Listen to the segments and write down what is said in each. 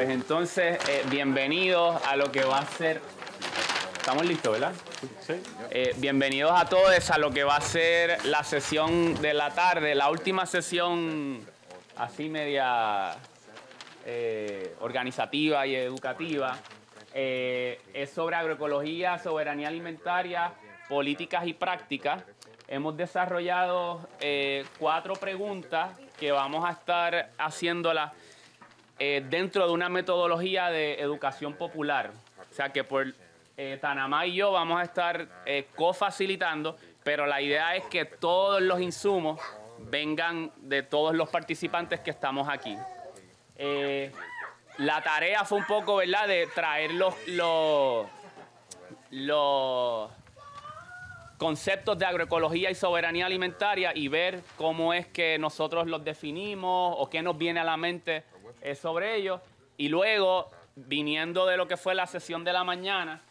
Pues entonces, eh, bienvenidos a lo que va a ser. Estamos listos, ¿verdad? Sí. Eh, bienvenidos a todos a lo que va a ser la sesión de la tarde, la última sesión así media eh, organizativa y educativa. Es sobre agroecología, soberanía alimentaria, políticas y prácticas. Hemos desarrollado cuatro preguntas que vamos a estar haciéndolas eh, dentro de una metodología de educación popular. O sea que por eh, Tanamá y yo vamos a estar eh, cofacilitando, pero la idea es que todos los insumos vengan de todos los participantes que estamos aquí. Eh, la tarea fue un poco, ¿verdad?, de traer los, los, los conceptos de agroecología y soberanía alimentaria y ver cómo es que nosotros los definimos o qué nos viene a la mente eh, sobre ellos. Y luego, viniendo de lo que fue la sesión de la mañana,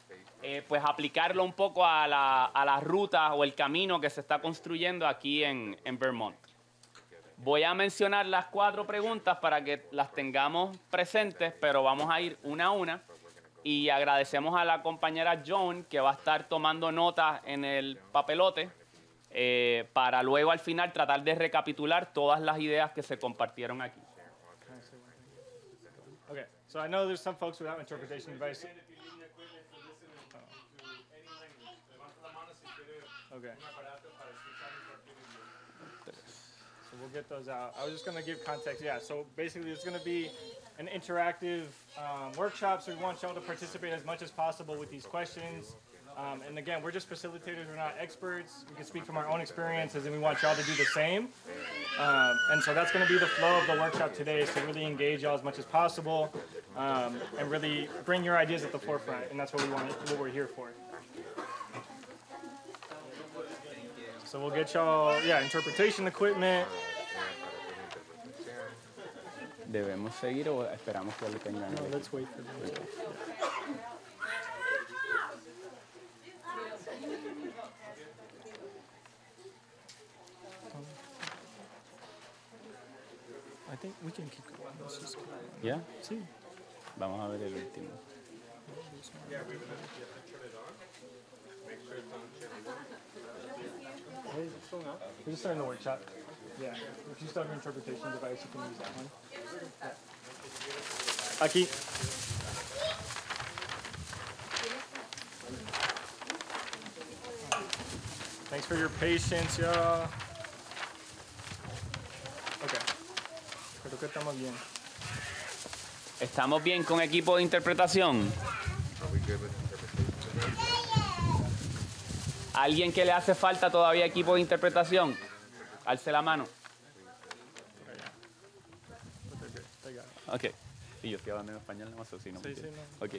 eh, pues aplicarlo un poco a la, a ruta o el camino que se está construyendo aquí en, en Vermont. Voy a mencionar las cuatro preguntas para que las tengamos presentes, pero vamos a ir una a una. Y agradecemos a la compañera Joan que va a estar tomando notas en el papelote eh, para luego al final tratar de recapitular todas las ideas que se compartieron aquí. So I know there's some folks without interpretation device. Okay. So we'll get those out. I was just gonna give context. Yeah. So basically, it's gonna be an interactive um, workshop. So we want y'all to participate as much as possible with these questions. Um, and again, we're just facilitators. We're not experts. We can speak from our own experiences, and we want y'all to do the same. Um, and so that's going to be the flow of the workshop today is to really engage y'all as much as possible um, and really bring your ideas at the forefront. And that's what we want, what we're here for. So we'll get y'all, yeah, interpretation equipment. ¿Debemos seguir o esperamos que lo tengan? No, let's wait for them. Think we can keep going. Let's just go. ¿Ya? Sí. Vamos a ver el último. Hey, We're just starting the workshop. Yeah. If you start your interpretation device, you can use that one. Yeah. Aquí. Thanks for your patience, y'all. Creo que estamos bien. ¿Estamos bien con equipo de interpretación? ¿Alguien que le hace falta todavía equipo de interpretación? Alce la mano. Ok. Y yo estoy hablando en español, no sé si no Sí, sí, no. Ok.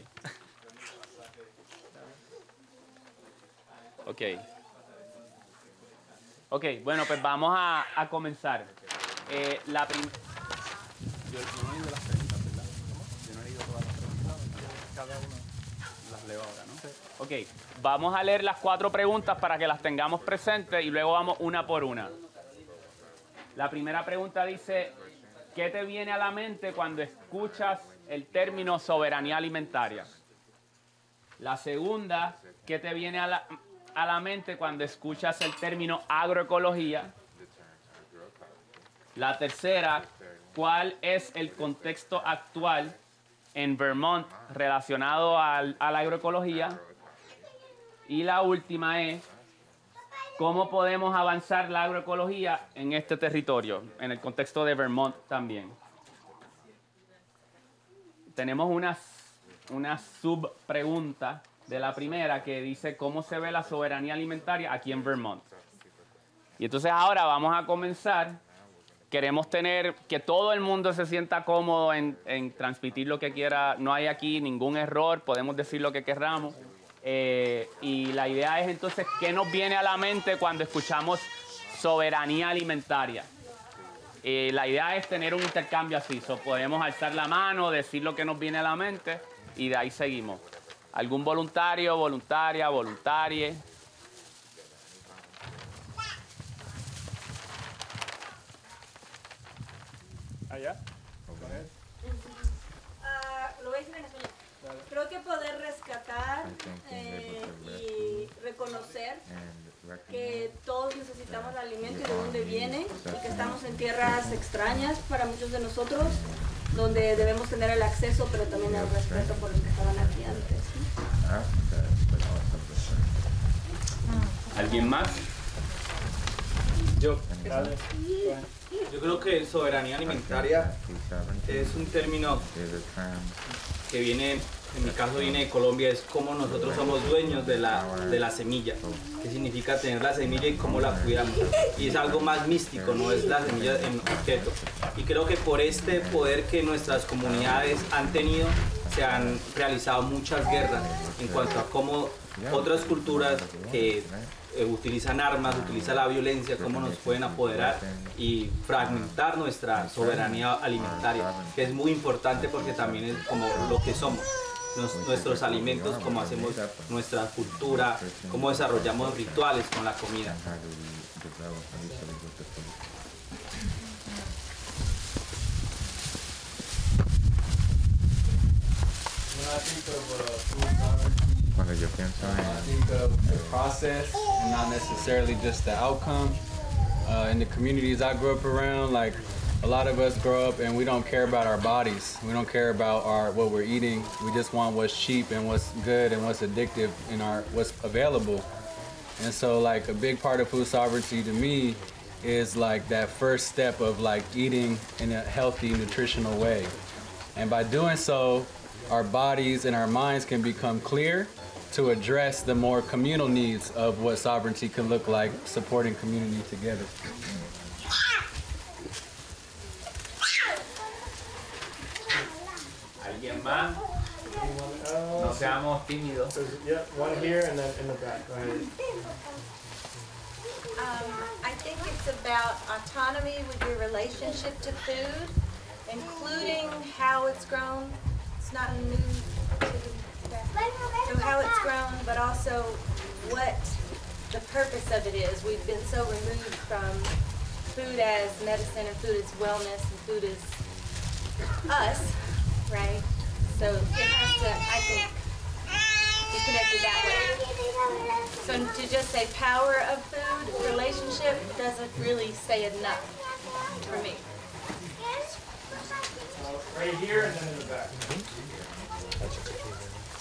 Ok. Ok, bueno, pues vamos a, a comenzar. Eh, la prim- Yo, no he leído las preguntas, ¿verdad? Yo no he leído todas las preguntas. Cada uno. Las leo ahora, ¿no? Ok, vamos a leer las cuatro preguntas para que las tengamos presentes y luego vamos una por una. La primera pregunta dice, ¿qué te viene a la mente cuando escuchas el término soberanía alimentaria? La segunda, ¿qué te viene a la, a la mente cuando escuchas el término agroecología? La tercera, ¿cuál es el contexto actual en Vermont relacionado a la agroecología? Y la última es, ¿cómo podemos avanzar la agroecología en este territorio, en el contexto de Vermont también? Tenemos unas, una subpregunta de la primera que dice, ¿cómo se ve la soberanía alimentaria aquí en Vermont? Y entonces ahora vamos a comenzar queremos tener que todo el mundo se sienta cómodo en, transmitir lo que quiera. No hay aquí ningún error, podemos decir lo que querramos. Eh, y la idea es entonces qué nos viene a la mente cuando escuchamos soberanía alimentaria. Eh, la idea es tener un intercambio así. So, podemos alzar la mano, decir lo que nos viene a la mente y de ahí seguimos. ¿Algún voluntario, voluntaria, voluntarie? ¿Allá? Okay. Uh, lo voy en español. Creo que poder rescatar eh, y reconocer que todos necesitamos el alimento y de dónde viene, y que estamos en tierras extrañas para muchos de nosotros, donde debemos tener el acceso, pero también el respeto por los que estaban aquí antes. Ah, ¿Alguien más? Yo yo creo que soberanía alimentaria es un término que viene, en mi caso viene de Colombia, es como nosotros somos dueños de la, de la semilla. ¿Qué significa tener la semilla y cómo la cuidamos? Y es algo más místico, no es la semilla en objeto. Y creo que por este poder que nuestras comunidades han tenido, se han realizado muchas guerras en cuanto a cómo otras culturas que utilizan armas, utilizan la violencia, cómo nos pueden apoderar y fragmentar nuestra soberanía alimentaria, que es muy importante porque también es como lo que somos. Nuestros alimentos, cómo hacemos nuestra cultura, cómo desarrollamos rituales con la comida. Cuando yo pienso I think of the process and not necessarily just the outcome. Uh, in the communities I grew up around, like a lot of us grow up and we don't care about our bodies. We don't care about our what we're eating. We just want what's cheap and what's good and what's addictive and our what's available. And so like a big part of food sovereignty to me is like that first step of like eating in a healthy nutritional way. And by doing so, our bodies and our minds can become clear to address the more communal needs of what sovereignty can look like, supporting community together. ¿Alguien más? No seamos tímidos. there's, one here and then in the back. Go ahead. Um, I think it's about autonomy with your relationship to food, including how it's grown. It's not new to so how it's grown, but also what the purpose of it is. We've been so removed from food as medicine and food as wellness and food as us, right? So it has to, I think, be connected that way. So to just say power of food relationship doesn't really say enough for me. Right here and then in the back.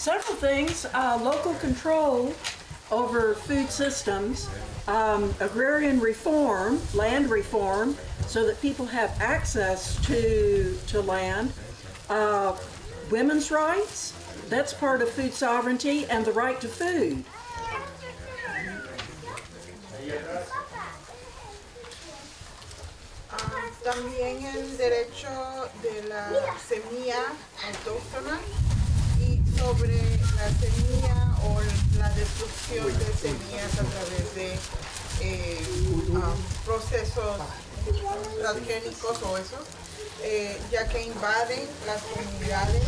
Several things, uh, local control over food systems, um, agrarian reform, land reform, so that people have access to, to land, uh, women's rights, that's part of food sovereignty, and the right to food. También el derecho de la semilla autóctona sobre la semilla o la destrucción de semillas a través de eh, ah, procesos transgénicos o eso, eh, ya que invaden las comunidades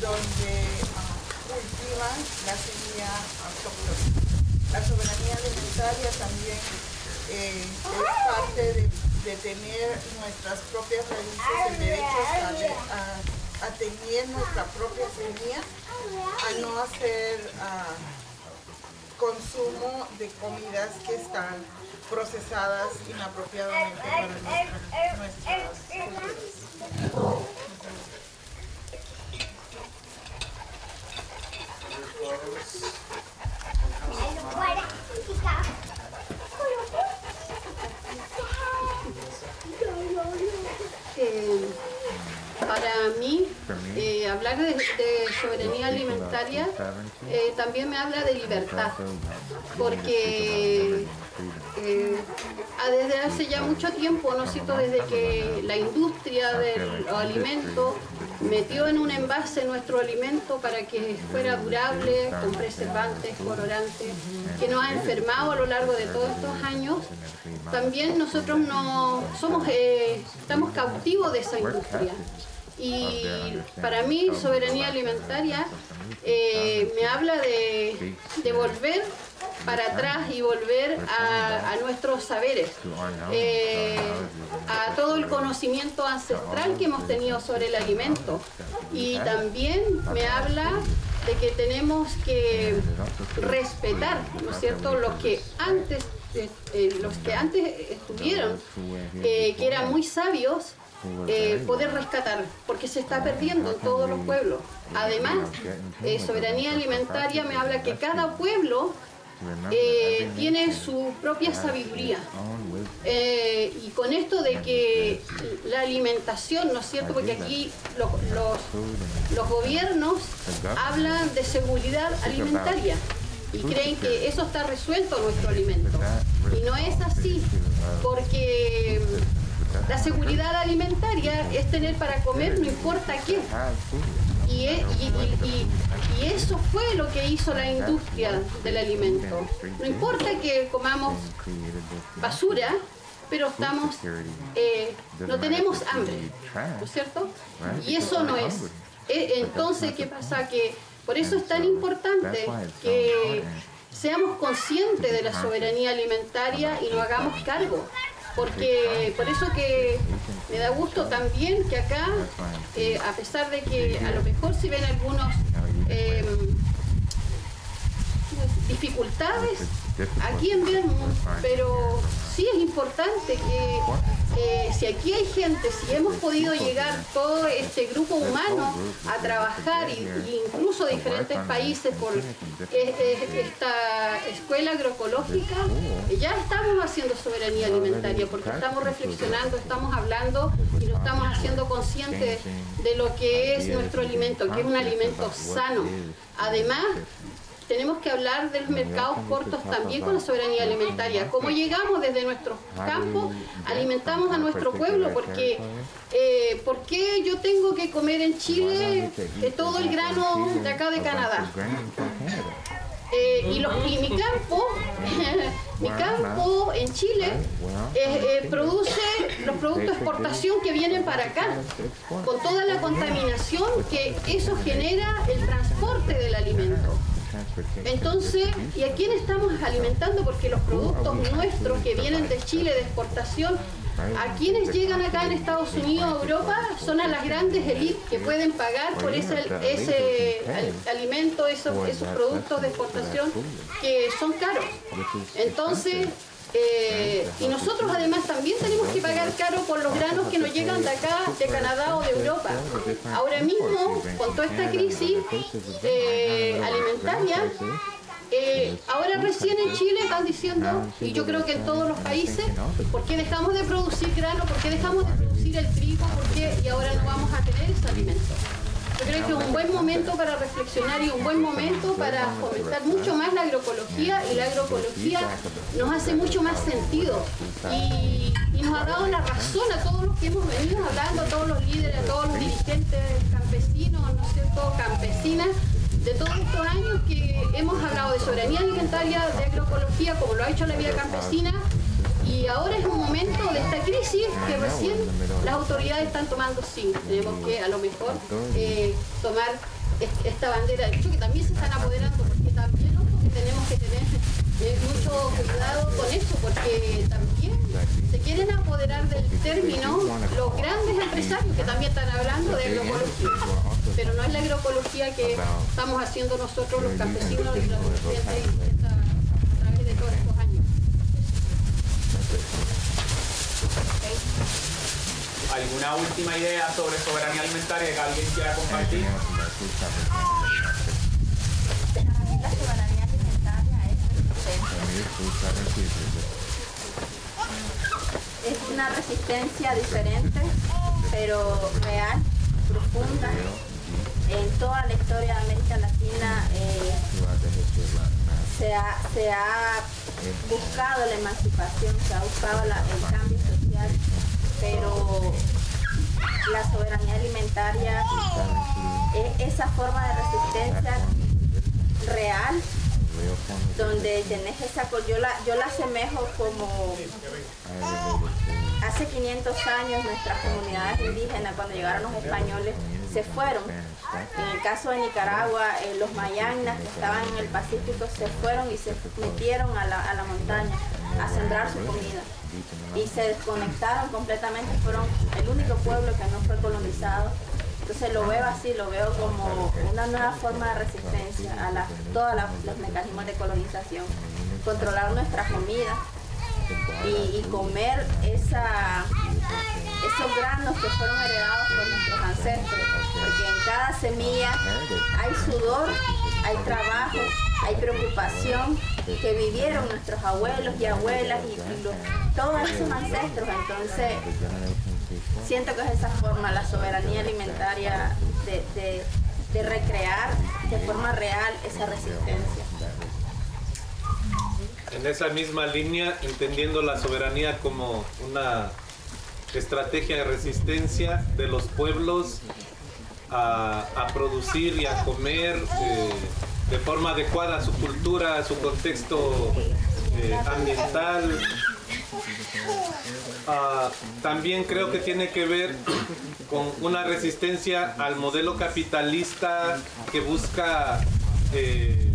donde ah, cultivan la semilla autóctona. La soberanía alimentaria también eh, es parte de, tener nuestras propias raíces en derechos a, a- a tener nuestra propia semilla, a no hacer ah, consumo de comidas que están procesadas inapropiadamente para mí, eh, hablar de, de soberanía alimentaria eh, también me habla de libertad, porque eh, ah, desde hace ya mucho tiempo, ¿no es cierto?, desde que la industria del alimento metió en un envase nuestro alimento para que fuera durable, con preservantes, colorantes, que nos ha enfermado a lo largo de todos estos años, también nosotros no somos, estamos cautivos de esa industria. Y para mí, soberanía alimentaria eh, me habla de, de volver para atrás y volver a, a nuestros saberes, eh, a todo el conocimiento ancestral que hemos tenido sobre el alimento. Y también me habla de que tenemos que respetar, ¿no es cierto?, los que antes, eh, eh, los que antes estuvieron, que eran muy sabios, eh, poder rescatar, porque se está perdiendo en todos los pueblos. Además, eh, soberanía alimentaria me habla que cada pueblo eh, tiene su propia sabiduría. Eh, y con esto de que la alimentación, ¿no es cierto? Porque aquí los, los, los gobiernos hablan de seguridad alimentaria y creen que eso está resuelto nuestro alimento. Y no es así, porque la seguridad alimentaria es tener para comer no importa qué. Y, e- y- y- y- y eso fue lo que hizo la industria del alimento. No importa que comamos basura, pero estamos, eh, no tenemos hambre, ¿no es cierto? Y eso no es. Eh, Entonces, ¿qué pasa? Que por eso es tan importante que seamos conscientes de la soberanía alimentaria y nos hagamos cargo. Porque por eso que me da gusto también que acá, eh, a pesar de que a lo mejor se ven algunos eh, dificultades aquí en Vermont, pero sí es importante que eh, si aquí hay gente, si hemos podido llegar todo este grupo humano a trabajar, y, y incluso diferentes países por esta escuela agroecológica, ya estamos haciendo soberanía alimentaria, porque estamos reflexionando, estamos hablando y nos estamos haciendo conscientes de lo que es nuestro alimento, que es un alimento sano. Además, tenemos que hablar de los mercados cortos también con la soberanía alimentaria. Cómo llegamos desde nuestros campos, alimentamos a nuestro pueblo, porque eh, ¿por qué yo tengo que comer en Chile todo el grano de acá de Canadá? Eh, y, los- y mi campo, mi campo en Chile eh, eh, produce los productos de exportación que vienen para acá, con toda la contaminación que eso genera el transporte del alimento. Entonces, ¿y a quién estamos alimentando? Porque los productos nuestros que vienen de Chile de exportación, a quienes llegan acá en Estados Unidos, Europa, son a las grandes élites que pueden pagar por ese, ese al- alimento, esos, esos productos de exportación que son caros. Entonces, eh, y nosotros además también tenemos que pagar caro por los granos que nos llegan de acá, de Canadá o de Europa. Ahora mismo, con toda esta crisis eh, alimentaria, eh, ahora recién en Chile están diciendo, y yo creo que en todos los países, ¿por qué dejamos de producir grano? ¿Por qué dejamos de producir el trigo? ¿Por qué? Y ahora no vamos a tener ese alimento. Yo creo que es un buen momento para reflexionar y un buen momento para fomentar mucho más la agroecología y la agroecología nos hace mucho más sentido y, nos ha dado la razón a todos los que hemos venido hablando, a todos los líderes, a todos los dirigentes campesinos, ¿no es cierto?, campesinas, de todos estos años que hemos hablado de soberanía alimentaria, de agroecología, como lo ha hecho la vida campesina, y ahora es un momento de esta crisis que recién las autoridades están tomando sí. Tenemos que a lo mejor eh, tomar es- esta bandera del choque, también se están apoderando, porque también ojo, que tenemos que tener eh, mucho cuidado con eso, porque también se quieren apoderar del término los grandes empresarios que también están hablando de agroecología. Pero no es la agroecología que estamos haciendo nosotros los campesinos y los a través de todos estos ¿Alguna última idea sobre soberanía alimentaria que alguien quiera compartir? La soberanía alimentaria es Es una resistencia diferente, pero real, profunda. En toda la historia de América Latina eh, se, ha, se ha buscado la emancipación, se ha buscado la- el cambio social, pero la soberanía alimentaria es esa forma de resistencia real donde tenés esa yo la yo la asemejo como hace 500 años nuestras comunidades indígenas cuando llegaron los españoles se fueron en el caso de Nicaragua eh, los mayagnas que estaban en el Pacífico se fueron y se metieron a la, montaña a sembrar su comida y se desconectaron completamente fueron el único pueblo que no fue colonizado Entonces lo veo así, lo veo como una nueva forma de resistencia a la, todos los mecanismos de colonización. Controlar nuestra comida y comer esa, esos granos que fueron heredados por nuestros ancestros. Porque en cada semilla hay sudor, hay trabajo, hay preocupación que vivieron nuestros abuelos y abuelas y, todos esos ancestros. Entonces, siento que es esa forma, la soberanía alimentaria, de, de recrear de forma real esa resistencia. En esa misma línea, entendiendo la soberanía como una estrategia de resistencia de los pueblos a, producir y a comer eh, de forma adecuada a su cultura, a su contexto eh, ambiental. Ah, también creo que tiene que ver con una resistencia al modelo capitalista que busca eh,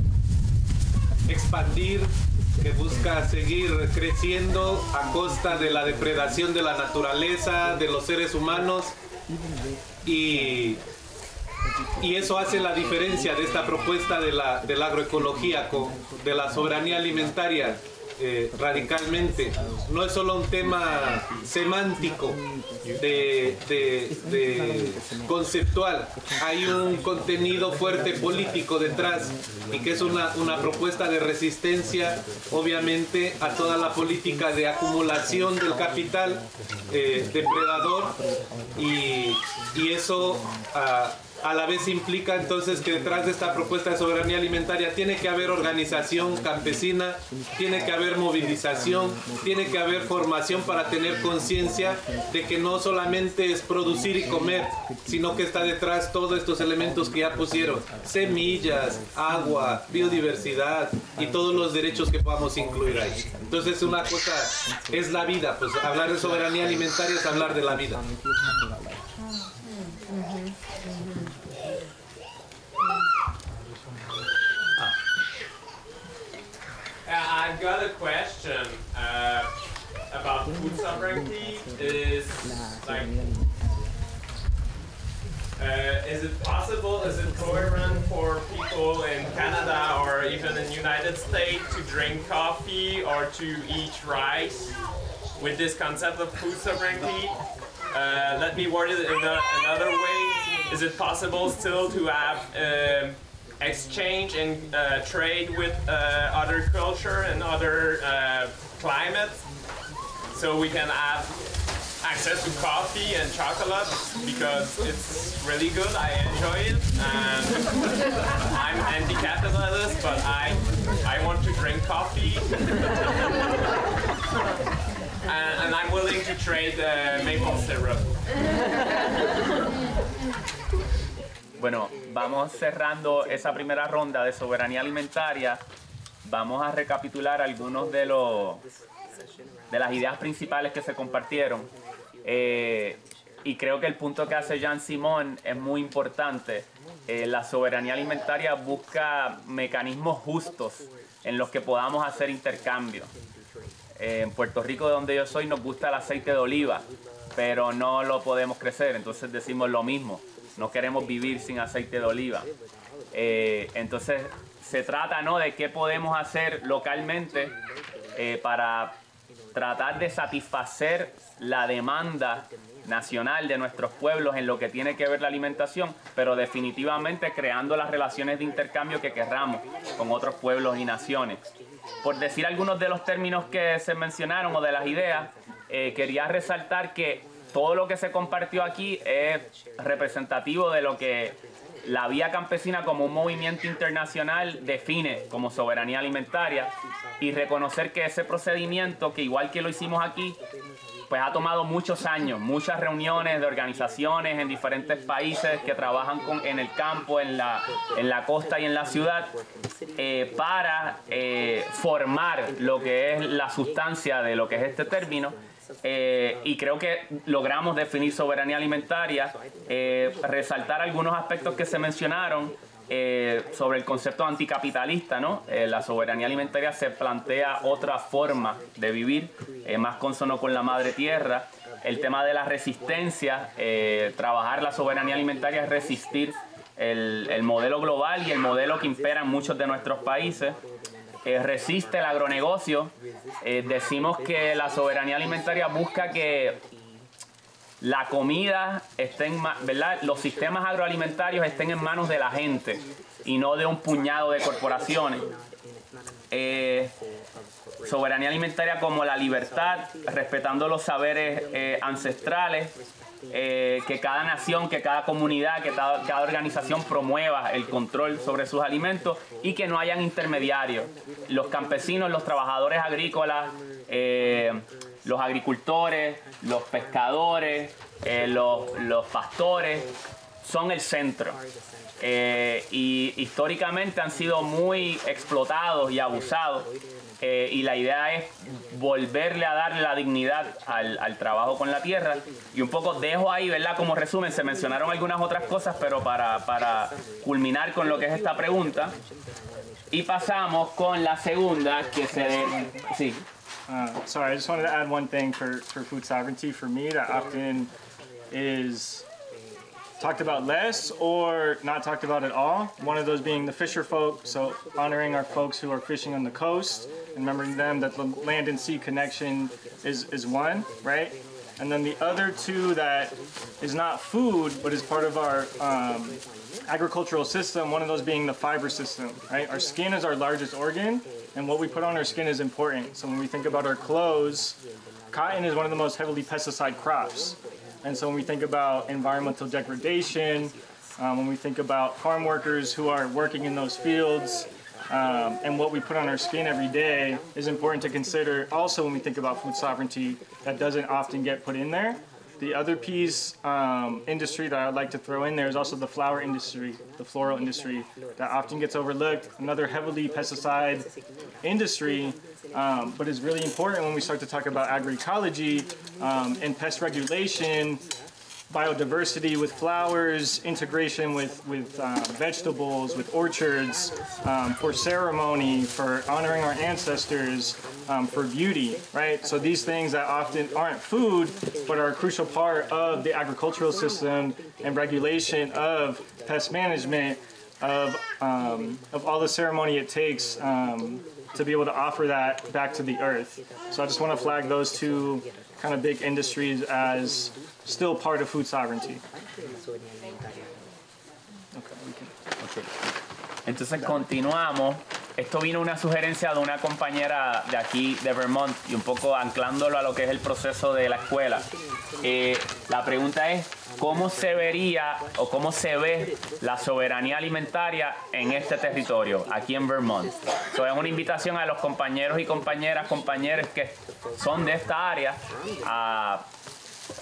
expandir que busca seguir creciendo a costa de la depredación de la naturaleza, de los seres humanos y, y eso hace la diferencia de esta propuesta de la, de la agroecología, de la soberanía alimentaria eh, radicalmente. No es solo un tema semántico, de, conceptual. Hay un contenido fuerte político detrás y que es una, una propuesta de resistencia, obviamente, a toda la política de acumulación del capital eh, depredador y, y eso... Ah, a la vez implica entonces que detrás de esta propuesta de soberanía alimentaria tiene que haber organización campesina, tiene que haber movilización, tiene que haber formación para tener conciencia de que no solamente es producir y comer, sino que está detrás todos estos elementos que ya pusieron, semillas, agua, biodiversidad y todos los derechos que podamos incluir ahí. Entonces una cosa es la vida, pues hablar de soberanía alimentaria es hablar de la vida. Question uh, about food sovereignty. Is like, uh, is it possible? Is it coherent for people in Canada or even in the United States to drink coffee or to eat rice with this concept of food sovereignty? Uh, let me word it in another way. Is it possible still to have um, exchange and uh, trade with uh, other culture and other uh, climates. So we can have access to coffee and chocolate because it's really good. I enjoy it. I'm anti-capitalist, but I I want to drink coffee. and, and, I'm willing to trade uh, maple syrup. Bueno, vamos cerrando esa primera ronda de soberanía alimentaria. Vamos a recapitular algunos de los de las ideas principales que se compartieron. Eh, y creo que el punto que hace Jean Simón es muy importante. Eh, la soberanía alimentaria busca mecanismos justos en los que podamos hacer intercambio. Eh, en Puerto Rico, de donde yo soy, nos gusta el aceite de oliva, pero no lo podemos crecer, entonces decimos lo mismo no queremos vivir sin aceite de oliva. Eh, entonces se trata ¿no? de qué podemos hacer localmente eh, para tratar de satisfacer la demanda nacional de nuestros pueblos en lo que tiene que ver la alimentación, pero definitivamente creando las relaciones de intercambio que querramos con otros pueblos y naciones. Por decir algunos de los términos que se mencionaron o de las ideas, eh, quería resaltar que todo lo que se compartió aquí es representativo de lo que la vía campesina como un movimiento internacional define como soberanía alimentaria y reconocer que ese procedimiento, que igual que lo hicimos aquí, pues ha tomado muchos años, muchas reuniones de organizaciones en diferentes países que trabajan en el campo, en la, en la costa y en la ciudad, eh, para eh, formar lo que es la sustancia de lo que es este término eh, y creo que logramos definir soberanía alimentaria, eh, resaltar algunos aspectos que se mencionaron eh, sobre el concepto anticapitalista, ¿no? la soberanía alimentaria se plantea otra forma de vivir, más consono con la madre tierra, el tema de la resistencia, trabajar la soberanía alimentaria es resistir el, el, modelo global y el modelo que impera en muchos de nuestros países. Eh, resiste el agronegocio. Eh, decimos que la soberanía alimentaria busca que la comida esté en ¿verdad? Los sistemas agroalimentarios estén en manos de la gente y no de un puñado de corporaciones. Eh, soberanía alimentaria como la libertad, respetando los saberes ancestrales, eh, que cada nación, que cada comunidad, que cada, organización promueva el control sobre sus alimentos y que no hayan intermediarios. Los campesinos, los trabajadores agrícolas, los agricultores, los pescadores, los, los pastores, son el centro. Eh, y históricamente han sido muy explotados y abusados. Eh, y la idea es volverle a darle la dignidad al, al, trabajo con la tierra. Y un poco dejo ahí, ¿verdad? Como resumen, se mencionaron algunas otras cosas, pero para, para culminar con lo que es esta pregunta. Y pasamos con la segunda, que se... De, sí. Uh, sorry, I just wanted to add one thing for, for food sovereignty. For me, that often is talked about less or not talked about at all. One of those being the fisher folk, so honoring our folks who are fishing on the coast and remembering them that the land and sea connection is, is one, right? And then the other two that is not food, but is part of our um, agricultural system, one of those being the fiber system, right? Our skin is our largest organ, and what we put on our skin is important. So when we think about our clothes, cotton is one of the most heavily pesticide crops. And so when we think about environmental degradation, um, when we think about farm workers who are working in those fields, um, and what we put on our skin every day is important to consider also when we think about food sovereignty that doesn't often get put in there. The other piece um, industry that I'd like to throw in there is also the flower industry, the floral industry that often gets overlooked. Another heavily pesticide industry, um, but it's really important when we start to talk about agroecology um, and pest regulation biodiversity with flowers, integration with, with uh, vegetables, with orchards, um, for ceremony, for honoring our ancestors, um, for beauty, right? So these things that often aren't food, but are a crucial part of the agricultural system and regulation of pest management, of, um, of all the ceremony it takes um, to be able to offer that back to the earth. So I just want to flag those two kind of big industries as still part of food sovereignty. Entonces continuamos. Esto vino una sugerencia de una compañera de aquí de Vermont y un poco anclándolo a lo que es el proceso de la escuela. Eh, la pregunta es, ¿cómo se vería o cómo se ve la soberanía alimentaria en este territorio, aquí en Vermont? So, es una invitación a los compañeros y compañeras, compañeros que son de esta área a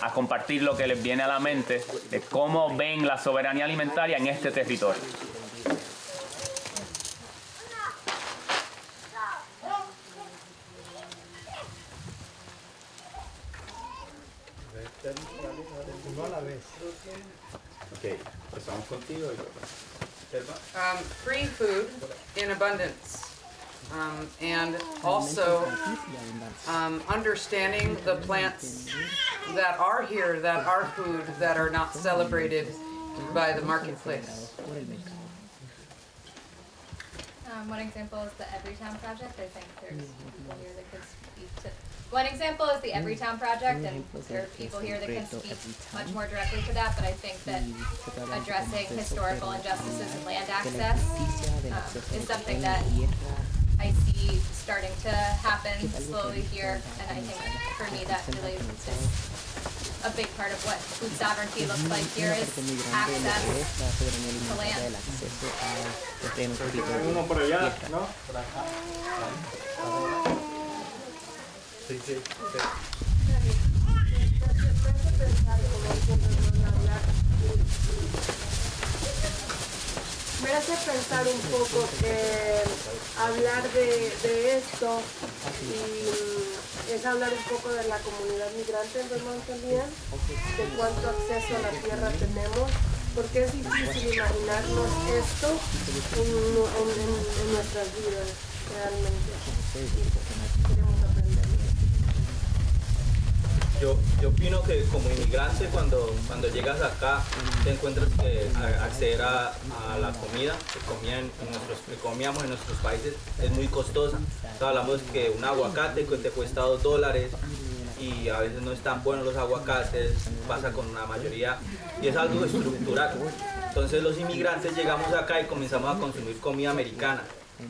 a compartir lo que les viene a la mente de cómo ven la soberanía alimentaria en este territorio. Empezamos contigo. Um, free food in abundance. Um, and also um, understanding the plants that are here, that are food, that are not celebrated by the marketplace. Um, one example is the Everytown project. I think there's people here that could speak to. One example is the Everytown project, and there are people here that can speak much more directly to that. But I think that addressing historical injustices and land access um, is something that I see starting to happen slowly here, and I think for me that really is a big part of what food sovereignty looks like here is access to land. Uno por allá, ¿no? Me hace pensar un poco que hablar de, esto y, es hablar un poco de la comunidad migrante en Vermont también, de cuánto acceso a la tierra tenemos, porque es difícil imaginarnos esto en nuestras vidas realmente. Yo, yo opino que como inmigrante cuando, cuando llegas acá te encuentras que acceder a, a la comida que, comían en que comíamos en nuestros países es muy costosa. Entonces, hablamos que un aguacate te cuesta dos dólares y a veces no están buenos los aguacates, pasa con una mayoría y es algo estructural. Entonces los inmigrantes llegamos acá y comenzamos a consumir comida americana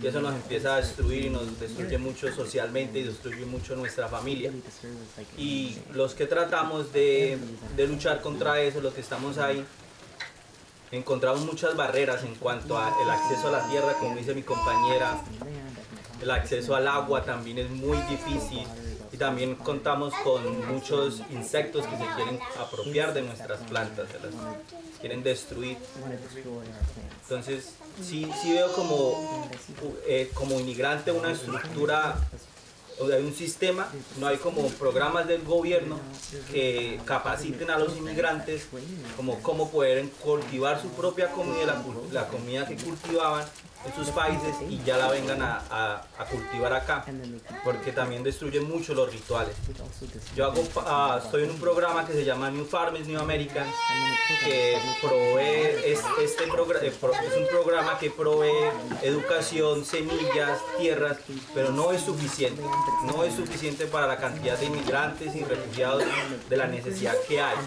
y eso nos empieza a destruir y nos destruye mucho socialmente y destruye mucho nuestra familia. Y los que tratamos de, de luchar contra eso, los que estamos ahí, encontramos muchas barreras en cuanto al acceso a la tierra, como dice mi compañera, el acceso al agua también es muy difícil y también contamos con muchos insectos que se quieren apropiar de nuestras plantas, se las quieren destruir. Entonces, sí, sí veo como, eh, como inmigrante una estructura, o sea, hay un sistema, no hay como programas del gobierno que capaciten a los inmigrantes como cómo poder cultivar su propia comida, la, comida que cultivaban en sus países y ya la vengan a, cultivar acá, porque también destruyen mucho los rituales. Yo hago, ah, estoy en un programa que se llama New Farmers, New Americans, que provee, es, este eh, es un programa que provee educación, semillas, tierras, pero no es suficiente. No es suficiente para la cantidad de inmigrantes y refugiados de la necesidad que hay.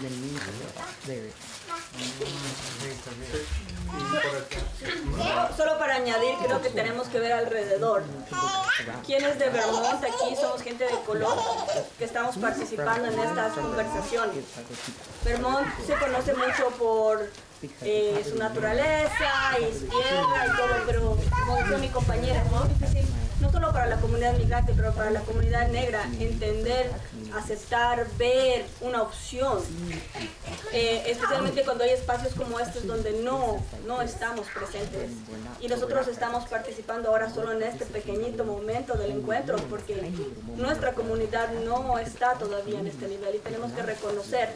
Solo para añadir, creo que tenemos que ver alrededor. Quienes de Vermont aquí somos gente de color que estamos participando en estas conversaciones. Vermont se conoce mucho por eh, su naturaleza y su tierra y todo, pero como decía mi compañera, es no solo para la comunidad migrante, pero para la comunidad negra, entender, aceptar, ver una opción. Eh, especialmente cuando hay espacios como estos donde no, no estamos presentes. Y nosotros estamos participando ahora solo en este pequeñito momento del encuentro porque nuestra comunidad no está todavía en este nivel y tenemos que reconocer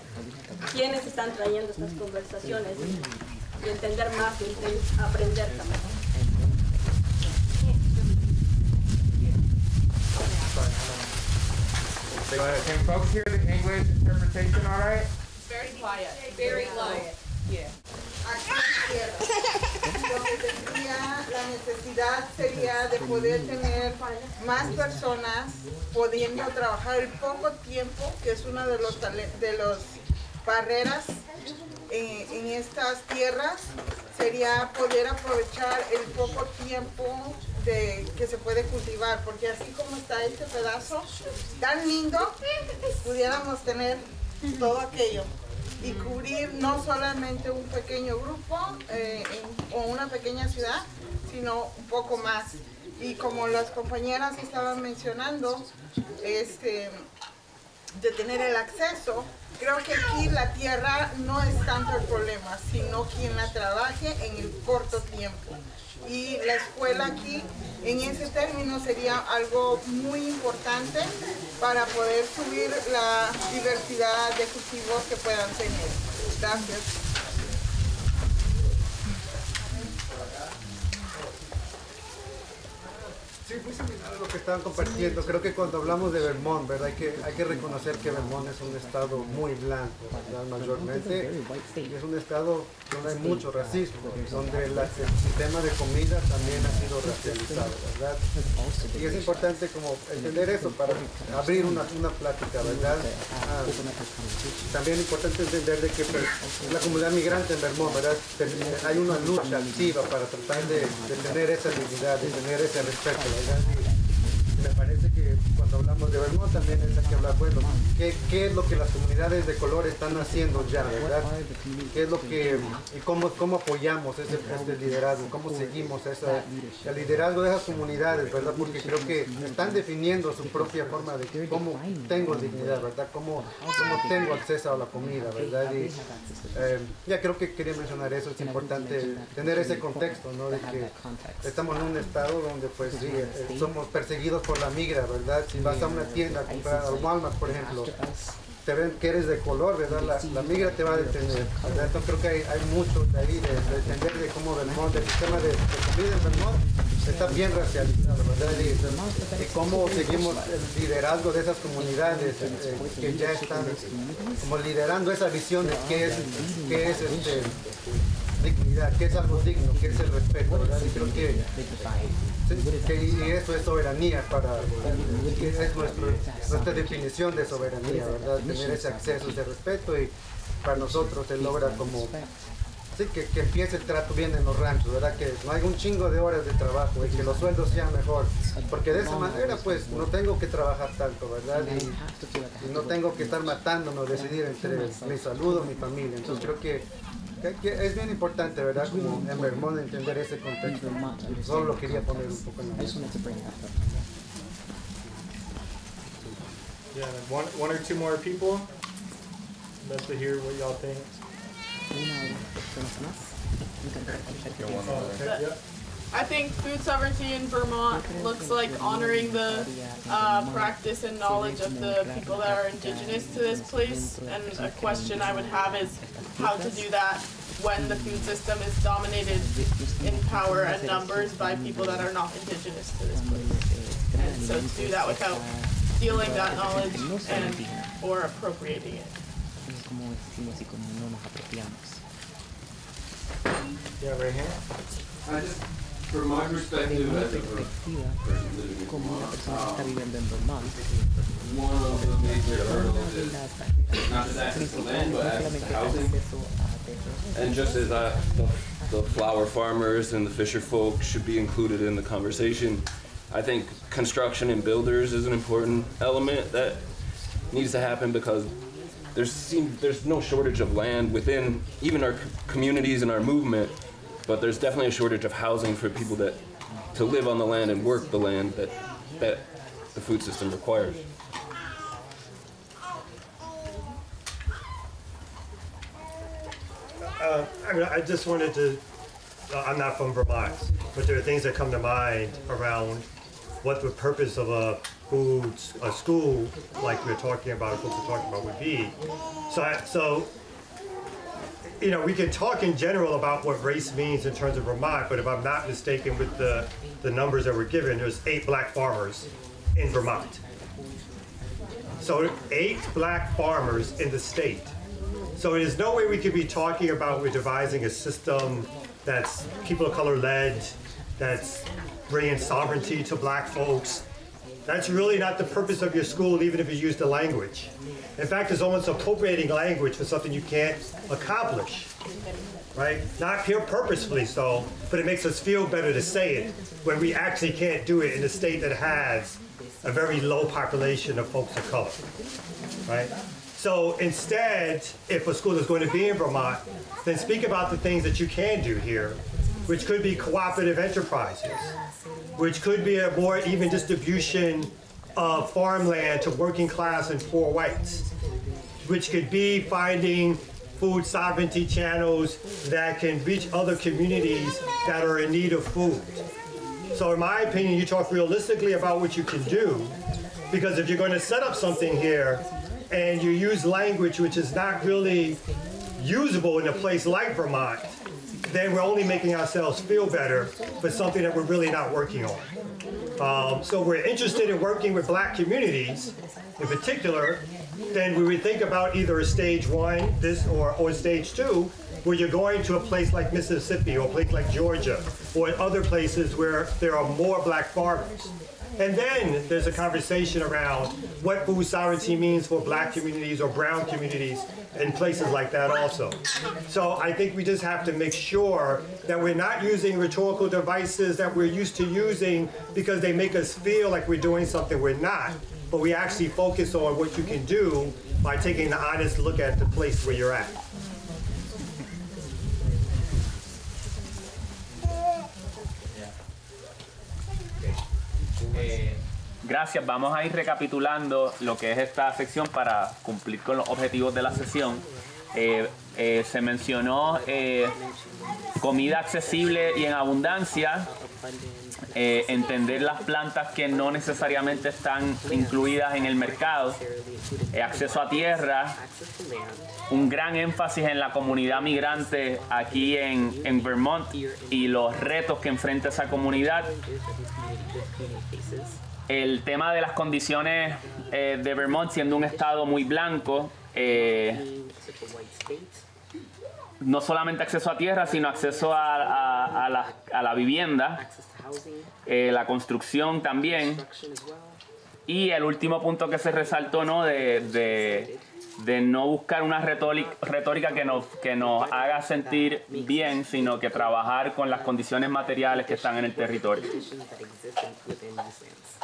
quiénes están trayendo estas conversaciones y, entender más y aprender también. Can folks hear the English interpretation all right? Very quiet, very low. Yeah. Tendría la necesidad sería de poder tener más personas pudiendo trabajar el poco tiempo, que es una de los de los barreras en, en estas tierras, sería poder aprovechar el poco tiempo que se puede cultivar, porque así como está este pedazo tan lindo, pudiéramos tener todo aquello y cubrir no solamente un pequeño grupo eh, o una pequeña ciudad, sino un poco más. Y como las compañeras estaban mencionando, este, de tener el acceso, creo que aquí la tierra no es tanto el problema, sino quien la trabaje en el corto tiempo. Y la escuela aquí, en ese término, sería algo muy importante para poder subir la diversidad de cultivos que puedan tener. Gracias. Sí, muy similar a lo que estaban compartiendo. Creo que cuando hablamos de Vermont, ¿verdad? Hay que, hay que reconocer que Vermont es un estado muy blanco, ¿verdad? Mayormente. Y es un estado donde hay mucho racismo, donde el sistema de comida también ha sido racializado, ¿verdad? Y es importante como entender eso para abrir una, una plática, ¿verdad? Ah, también es importante entender de que pues, la comunidad migrante en Vermont, ¿verdad? Hay una lucha activa para tratar de, de tener esa dignidad, de tener ese respeto, Gracias. Me parece que cuando hablamos de Vermont también es que hablar, bueno, ¿qué, qué es lo que las comunidades de color están haciendo ya, ¿verdad? ¿Qué es lo que, cómo, cómo apoyamos ese, ese liderazgo, cómo seguimos esa, el liderazgo de esas comunidades, ¿verdad? Porque creo que están definiendo su propia forma de cómo tengo dignidad, ¿verdad? Cómo, cómo tengo acceso a la comida, ¿verdad? Y eh, ya creo que quería mencionar eso, es importante tener ese contexto, ¿no? De que estamos en un estado donde pues sí, eh, somos perseguidos por la migra, ¿verdad? Si vas a una tienda a comprar al Walmart, por ejemplo, te ven que eres de color, ¿verdad? La, la migra te va a detener. ¿verdad? Entonces creo que hay, hay mucho de ahí de, de entender de cómo Vermont, el sistema de, de comida en Vermont está bien racializado, ¿verdad? Y, y cómo seguimos el liderazgo de esas comunidades eh, que ya están como liderando esa visión de qué es, qué es este, dignidad, qué es algo digno, qué es el respeto, ¿verdad? Y creo que y eso es soberanía para, es nuestra definición de soberanía, ¿verdad? Tener ese acceso, ese respeto y para nosotros se logra como Sí, que, que empiece el trato bien en los ranchos, ¿verdad? Que no hay un chingo de horas de trabajo y que los sueldos sean mejor. Porque de esa manera, pues, no tengo que trabajar tanto, ¿verdad? Y, no tengo que estar matándome decidir entre mi salud o mi familia. Entonces creo que es bien importante, ¿verdad? Como en Vermont entender ese contexto. Solo lo quería poner un poco en la mesa. Yeah, one, one or two more people. Love to hear what y'all think. Oh, okay, yeah. I think food sovereignty in Vermont looks like honoring the uh, practice and knowledge of the people that are indigenous to this place. And a question I would have is how to do that when the food system is dominated in power and numbers by people that are not indigenous to this place. And so to do that without stealing that knowledge and or appropriating it. como decimos y como no nos apropiamos. Yeah, right here. From my perspective as a person living in one of the major hurdles is not just access to land, but access to housing. And just as the, the flower farmers and the fisher folk should be included in the conversation, I think construction and builders is an important element that needs to happen because there's seem, there's no shortage of land within even our communities and our movement, but there's definitely a shortage of housing for people that to live on the land and work the land that that the food system requires. Uh, I mean, I just wanted to, uh, I'm not from Vermont, but there are things that come to mind around what the purpose of a food, a school like we're talking about, folks are talking about would be. So, I, so, you know, we can talk in general about what race means in terms of Vermont, but if I'm not mistaken with the, the numbers that were given, there's eight black farmers in Vermont. So eight black farmers in the state. So there's no way we could be talking about we're devising a system that's people of color led, that's bringing sovereignty to black folks. That's really not the purpose of your school, even if you use the language. In fact, it's almost appropriating language for something you can't accomplish, right? Not pure purposefully so, but it makes us feel better to say it when we actually can't do it in a state that has a very low population of folks of color, right? So instead, if a school is going to be in Vermont, then speak about the things that you can do here, which could be cooperative enterprises, which could be a more even distribution of farmland to working class and poor whites, which could be finding food sovereignty channels that can reach other communities that are in need of food. So in my opinion, you talk realistically about what you can do, because if you're going to set up something here and you use language which is not really usable in a place like Vermont, then we're only making ourselves feel better for something that we're really not working on. Um, so we're interested in working with black communities in particular, then we would think about either a stage one, this or, or stage two, where you're going to a place like Mississippi or a place like Georgia or other places where there are more black farmers. And then there's a conversation around what food sovereignty means for black communities or brown communities in places like that also. So I think we just have to make sure that we're not using rhetorical devices that we're used to using because they make us feel like we're doing something we're not, but we actually focus on what you can do by taking the honest look at the place where you're at. Gracias, vamos a ir recapitulando lo que es esta sección para cumplir con los objetivos de la sesión. Eh, eh, se mencionó eh, comida accesible y en abundancia, eh, entender las plantas que no necesariamente están incluidas en el mercado, eh, acceso a tierra, un gran énfasis en la comunidad migrante aquí en, en Vermont y los retos que enfrenta esa comunidad. El tema de las condiciones eh, de Vermont siendo un estado muy blanco, eh, no solamente acceso a tierra, sino acceso a, a- la, a la vivienda, eh, la construcción también. Y el último punto que se resaltó, ¿no? De- de no buscar una retórica, que, nos, que nos haga sentir bien, sino que trabajar con las condiciones materiales que están en el territorio.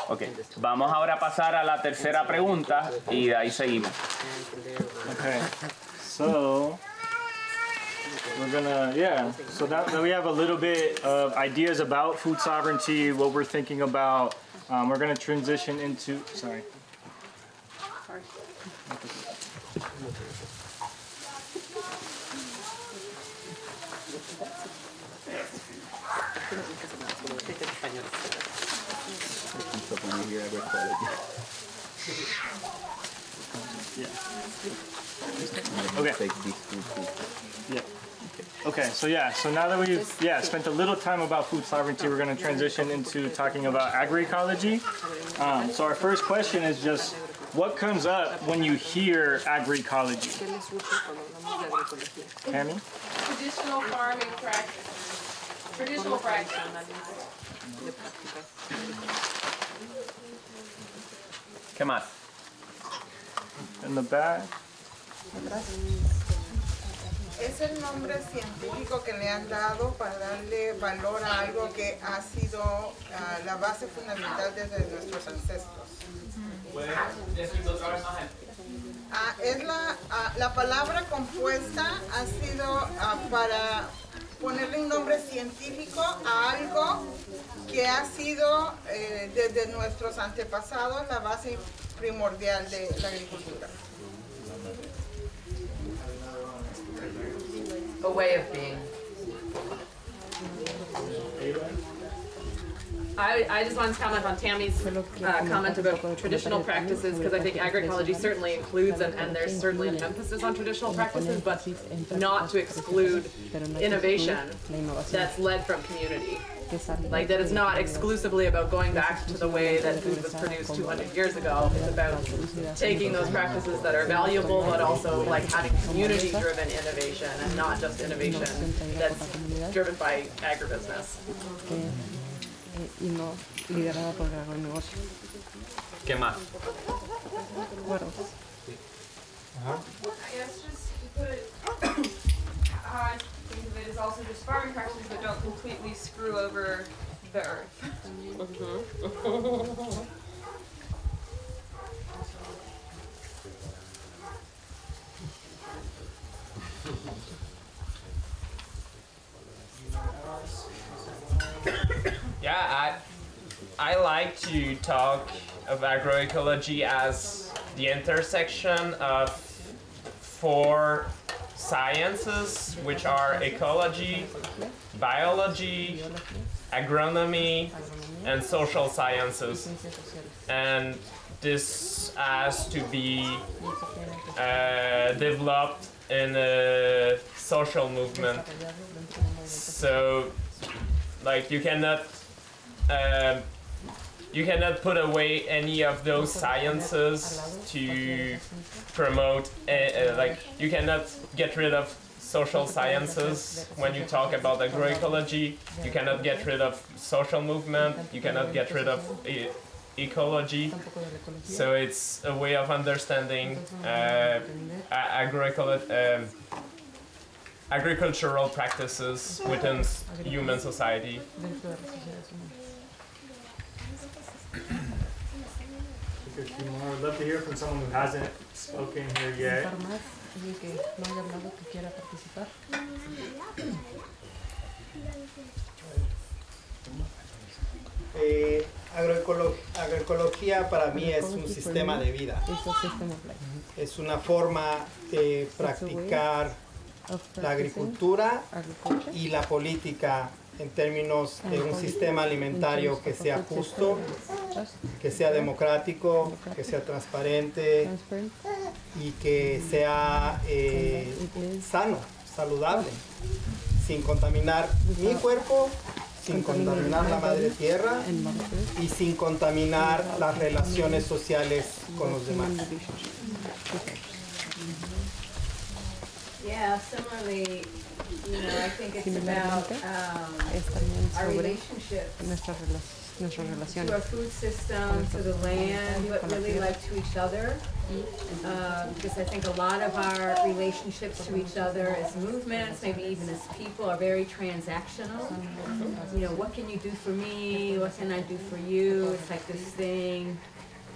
Ok, vamos ahora a pasar a la tercera pregunta y de ahí seguimos. Okay. So we're gonna yeah. So that, that we have a little bit of ideas about food sovereignty, what we're thinking about. Um, we're gonna transition into sorry. Okay. Yeah. Okay, so yeah, so now that we've yeah spent a little time about food sovereignty, we're going to transition into talking about agroecology. Um, so our first question is just, what comes up when you hear agroecology? Tammy? Traditional farming practice. Traditional practice. ¿Qué más? In the back. Es el nombre científico que le han dado para darle valor a algo que ha sido ah, la base fundamental desde nuestros ancestros. Ah, es la, ah, la palabra compuesta ha sido ah, para ponerle un nombre científico a algo que ha sido eh, desde nuestros antepasados la base primordial de la agricultura. A way of being. I, I just wanted to comment on Tammy's uh, comment about traditional practices because I think agroecology certainly includes and, and there's certainly an emphasis on traditional practices, but not to exclude innovation that's led from community. Like that is not exclusively about going back to the way that food was produced 200 years ago. It's about taking those practices that are valuable, but also like having community-driven innovation and not just innovation that's driven by agribusiness. Y no liderada por el agronegocio. ¿Qué más? Bueno, I guess just to put it, how I think of it is also just farming practices that don't completely screw over the earth. Mm-hmm. I, like to talk of agroecology as the intersection of four sciences, which are ecology, biology, agronomy, and social sciences. And this has to be uh, developed in a social movement. So like you cannot um, you cannot put away any of those sciences to promote uh, like you cannot get rid of social sciences when you talk about agroecology. You cannot get rid of social movement. You cannot get rid of e- ecology. So it's a way of understanding uh, a- agroecolo- um, agricultural practices within human society. Take a few more. I'd love to hear from someone who hasn't spoken here yet. ¿Alguien más? ¿Alguien que no haya hablado que quiera participar? Eh, agroecolo- agroecología para mí es un sistema de vida. Es una forma de practicar la agricultura y la política en términos de un sistema alimentario que sea justo, que sea democrático, que sea transparente y que sea eh, sano, saludable, sin contaminar mi cuerpo, sin contaminar la madre tierra y sin contaminar las relaciones sociales con los demás. Yeah, similarly, you know, I think it's about um, our relationships rela- to our food system, to the land, but really like to each other. Um, because I think a lot of our relationships to each other as movements, maybe even as people, are very transactional. You know, what can you do for me? What can I do for you? It's like this thing.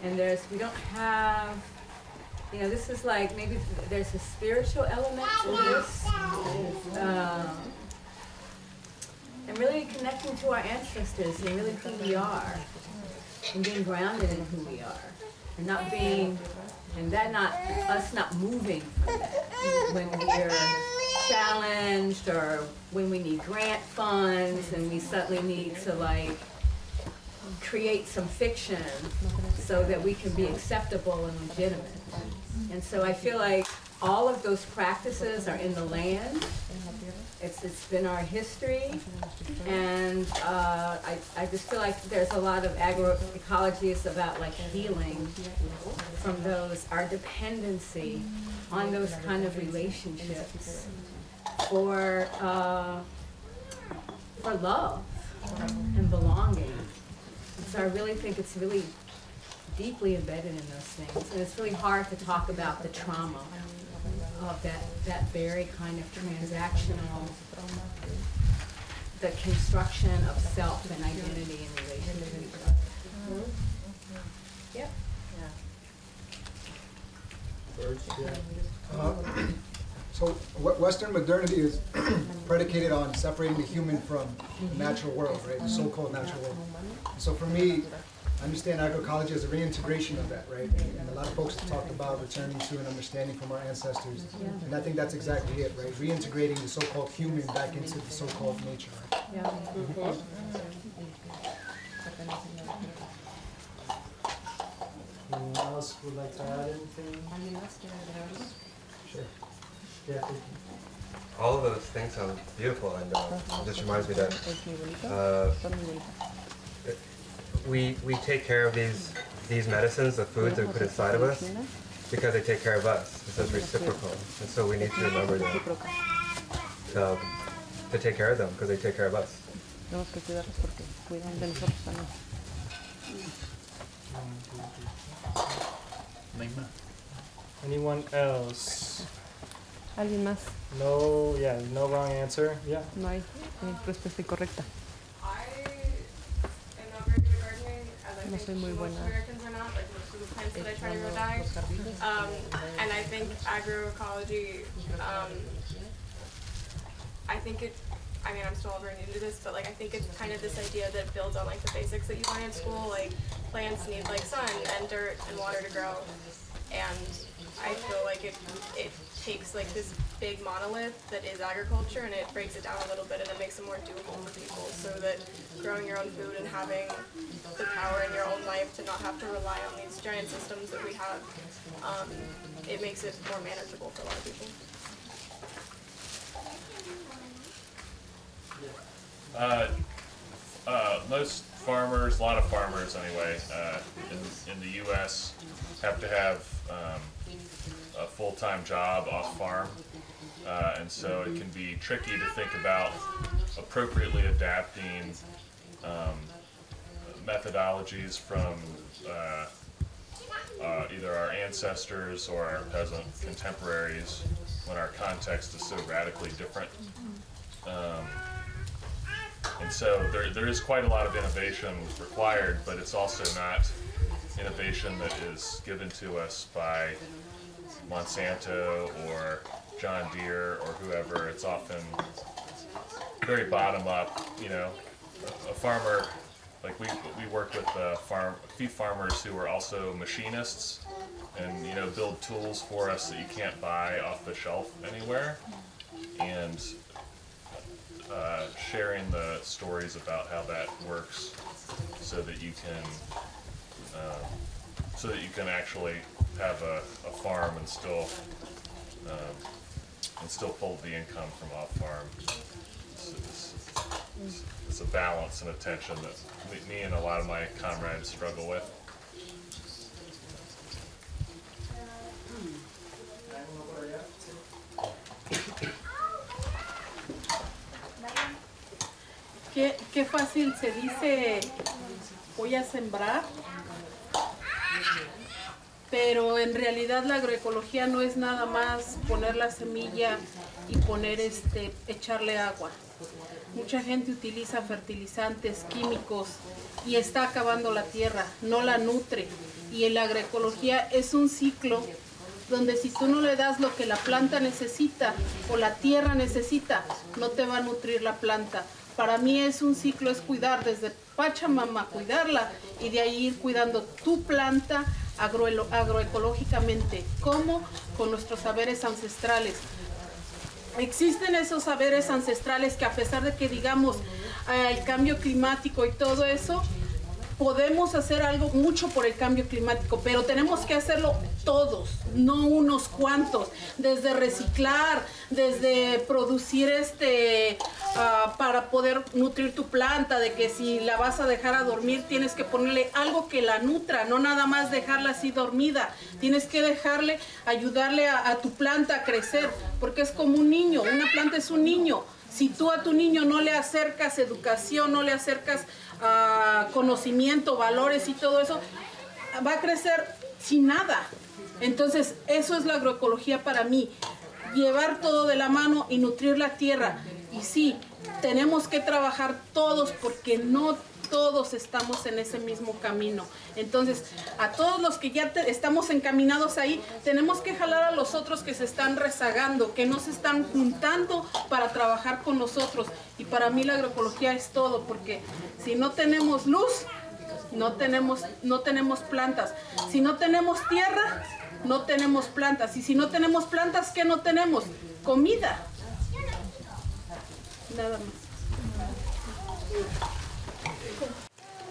And there's, we don't have, you know, this is like, maybe there's a spiritual element to this. Um, and really connecting to our ancestors and really who we are and being grounded in who we are and not being and that not us not moving when we're challenged or when we need grant funds and we suddenly need to like create some fiction so that we can be acceptable and legitimate and so i feel like all of those practices are in the land it's, it's been our history, and uh, I, I just feel like there's a lot of agroecology is about like healing from those, our dependency on those kind of relationships for, uh, for love and belonging. And so I really think it's really deeply embedded in those things, and it's really hard to talk about the trauma of that, that very kind of transactional, the construction of self and identity in relation to each other. Yep. Uh, So we- Western modernity is predicated on separating the human from the natural world, right? The so-called natural world. So for me, understand agroecology as a reintegration of that, right? And a lot of folks have talked about returning to an understanding from our ancestors. And I think that's exactly it, right? Reintegrating the so-called human back into the so-called nature, right? Yeah. Anyone else would like to add anything? Sure. Yeah, thank you. all of those things sound beautiful, and uh, it just reminds me that uh, we we take care of these these medicines, the foods that we put inside of us, because they take care of us. It's just reciprocal, and so we need to remember that um, to take care of them because they take care of us. Tenemos que cuidarlos porque cuidan de nosotros también. Anyone else? ¿Alguien más? No, yeah, no wrong answer. Yeah. No hay respuesta incorrecta. Muy buena. Americans are not, like most of the plants that I try to grow die. Um, and I think agroecology, um, I think it, I mean, I'm still very new to this, but like I think it's kind of this idea that builds on like the basics that you learn in school. Like plants need like sun and dirt and water to grow, and I feel like it it takes like this big monolith that is agriculture and it breaks it down a little bit and it makes it more doable for people so that growing your own food and having the power in your own life to not have to rely on these giant systems that we have, um, it makes it more manageable for a lot of people. Uh, uh, most farmers, a lot of farmers anyway, uh, in, in the U.S. have to have um, full-time job off farm, uh, and so it can be tricky to think about appropriately adapting um, methodologies from uh, uh, either our ancestors or our present contemporaries when our context is so radically different. Um, and so there, there is quite a lot of innovation required, but it's also not innovation that is given to us by Monsanto or John Deere or whoever. It's often very bottom up, you know, a, a farmer, like we, we work with uh, farm, a few farmers who are also machinists and, you know, build tools for us that you can't buy off the shelf anywhere. And uh, sharing the stories about how that works so that you can um, so that you can actually have a, a farm and still um, and still pull the income from off farm. It's, it's, it's, a balance and a tension that me, me and a lot of my comrades struggle with. Qué, qué fácil se dice, voy a sembrar, pero en realidad la agroecología no es nada más poner la semilla y poner este, echarle agua. Mucha gente utiliza fertilizantes químicos y está acabando la tierra, no la nutre. Y en la agroecología es un ciclo donde si tú no le das lo que la planta necesita o la tierra necesita, no te va a nutrir la planta. Para mí es un ciclo, es cuidar desde Pachamama, cuidarla y de ahí ir cuidando tu planta agro- agroecológicamente. ¿Cómo? Con nuestros saberes ancestrales. Existen esos saberes ancestrales que a pesar de que digamos eh, el cambio climático y todo eso, podemos hacer algo mucho por el cambio climático, pero tenemos que hacerlo todos, no unos cuantos, desde reciclar, desde producir este ah, para poder nutrir tu planta, de que si la vas a dejar a dormir tienes que ponerle algo que la nutra, no nada más dejarla así dormida, tienes que dejarle, ayudarle a, a tu planta a crecer, porque es como un niño, una planta es un niño. Si tú a tu niño no le acercas educación, no le acercas conocimiento, valores y todo eso, va a crecer sin nada. Entonces, eso es la agroecología para mí. Llevar todo de la mano y nutrir la tierra. Y sí, tenemos que trabajar todos porque no todos estamos en ese mismo camino. Entonces, a todos los que ya estamos encaminados ahí, tenemos que jalar a los otros que se están rezagando, que no se están juntando para trabajar con nosotros. Y para mí la agroecología es todo, porque si no tenemos luz, no tenemos, no tenemos plantas. Si no tenemos tierra, no tenemos plantas. Y si no tenemos plantas, ¿qué no tenemos? Comida. Nada más.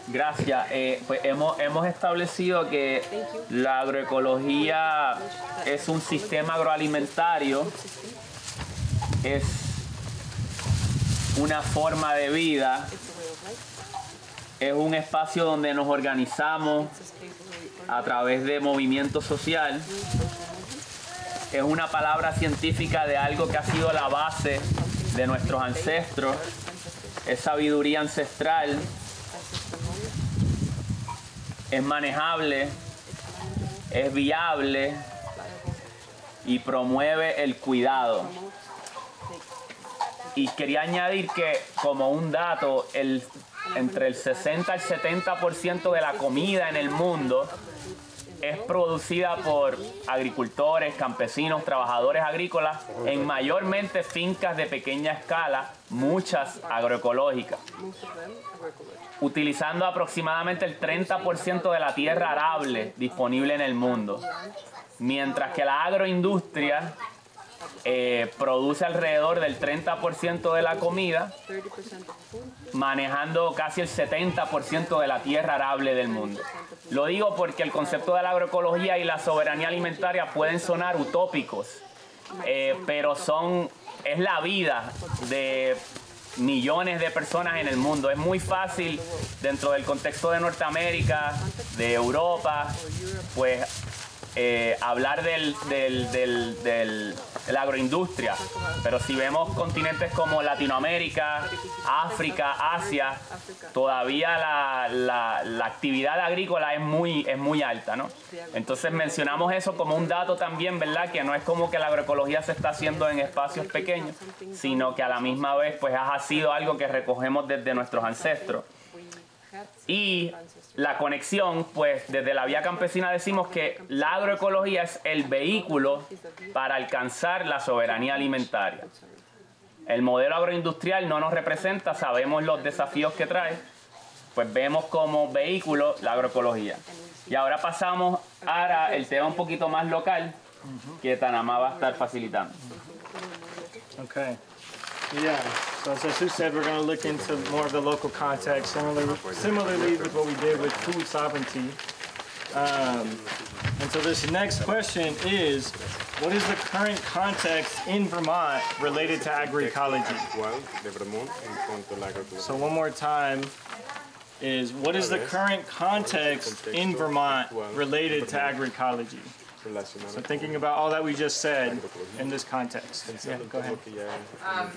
Gracias. Eh, pues hemos, hemos establecido que la agroecología es un sistema agroalimentario, es una forma de vida, es un espacio donde nos organizamos a través de movimiento social, es una palabra científica de algo que ha sido la base de nuestros ancestros, es sabiduría ancestral es manejable, es viable y promueve el cuidado. Y quería añadir que como un dato, el, entre el 60 al 70% de la comida en el mundo es producida por agricultores, campesinos, trabajadores agrícolas, en mayormente fincas de pequeña escala, muchas agroecológicas utilizando aproximadamente el 30% de la tierra arable disponible en el mundo, mientras que la agroindustria eh, produce alrededor del 30% de la comida, manejando casi el 70% de la tierra arable del mundo. Lo digo porque el concepto de la agroecología y la soberanía alimentaria pueden sonar utópicos, eh, pero son, es la vida de millones de personas en el mundo. Es muy fácil dentro del contexto de Norteamérica, de Europa, pues eh, hablar del, del- del- del- de la agroindustria. Pero si vemos continentes como Latinoamérica, África, Asia, todavía la, la- la actividad agrícola es muy, es muy alta, ¿no? Entonces mencionamos eso como un dato también, ¿verdad? Que no es como que la agroecología se está haciendo en espacios pequeños, sino que a la misma vez pues ha sido algo que recogemos desde nuestros ancestros. Y la conexión, pues desde la vía campesina decimos que la agroecología es el vehículo para alcanzar la soberanía alimentaria. El modelo agroindustrial no nos representa, sabemos los desafíos que trae, pues vemos como vehículo la agroecología. Y ahora pasamos a el tema un poquito más local que Tanamá va a estar facilitando. Okay. Yeah. So as Jesus said, we're going to look into more of the local context, similar, similarly with what we did with food sovereignty. Um, and so this next question is, what is the current context in Vermont related to agroecology? So one more time is, what is the current context in Vermont related to agroecology? So thinking about all that we just said in this context. Yeah, go ahead. Um,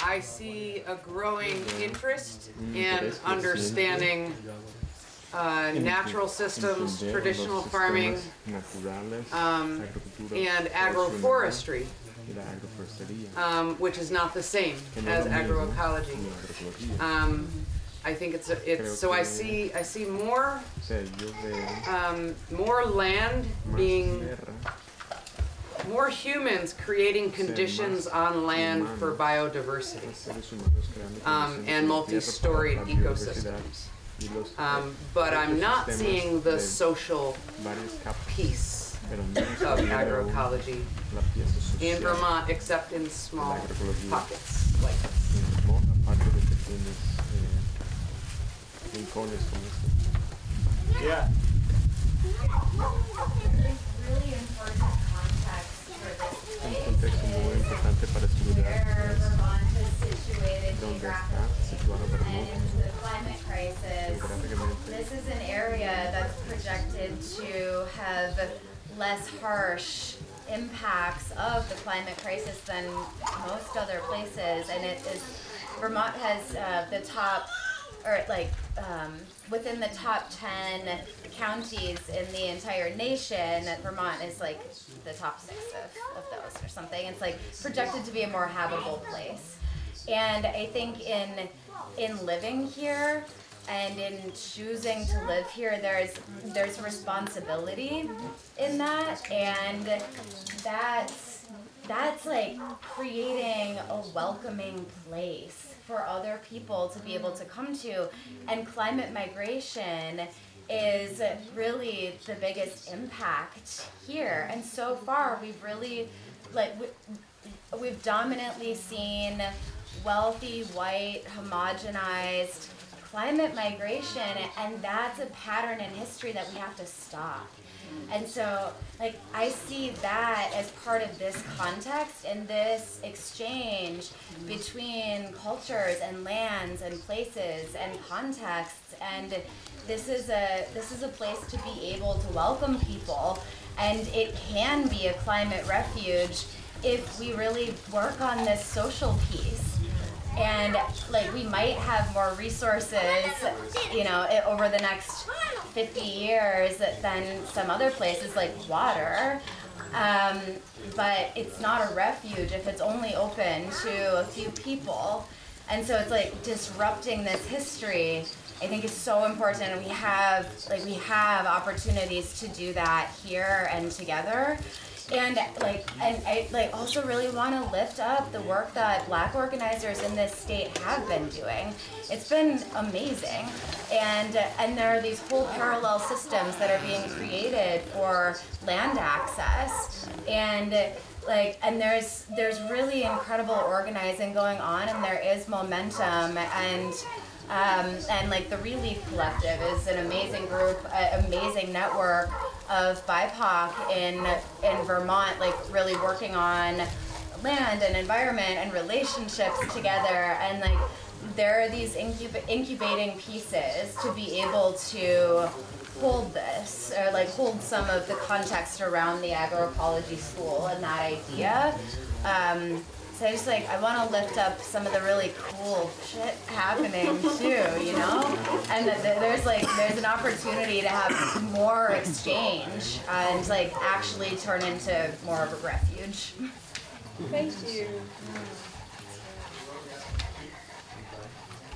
I see a growing interest in understanding uh, natural systems, traditional farming, um, and agroforestry, um, which is not the same as agroecology. I think it's, a, it's so I see I see more um, more land being more humans creating conditions on land for biodiversity um, and multi-storied ecosystems. Um, but I'm not seeing the social piece of agroecology in Vermont, except in small pockets like this. Este lugar where Vermont is situated donde está situado Vermont into the climate crisis. geográficamente. This is an area that's projected to have less harsh impacts of the climate crisis than most other places, and it is Vermont has uh, the top, or like um, within the top ten counties in the entire nation. Vermont is like the top six of, of those or something. It's like projected to be a more habitable place, and I think in in living here and in choosing to live here there's there's responsibility in that and that's that's like creating a welcoming place for other people to be able to come to. And climate migration is really the biggest impact here. And so far we've really like we, we've dominantly seen wealthy white homogenized climate migration. And that's a pattern in history that we have to stop and so like i see that as part of this context and this exchange between cultures and lands and places and contexts. And this is a this is a place to be able to welcome people. And it can be a climate refuge if we really work on this social piece and like we might have more resources you know over the next 50 years than some other places like water. Um, but it's not a refuge if it's only open to a few people. And so it's like disrupting this history i think is so important. We have like we have opportunities to do that here and together and like and i like also really want to lift up the work that black organizers in this state have been doing. It's been amazing. And and there are these whole parallel systems that are being created for land access. And like and there's there's really incredible organizing going on and there is momentum and um, and like the Relief Collective is an amazing group, an amazing network of BIPOC in in Vermont, like really working on land and environment and relationships together, and like there are these incub- incubating pieces to be able to hold this or like hold some of the context around the agroecology school and that idea. Um, so I just like I want to lift up some of the really cool shit happening too, you know, and that that there's like there's an opportunity to have more exchange and like actually turn into more of a refuge. Thank you.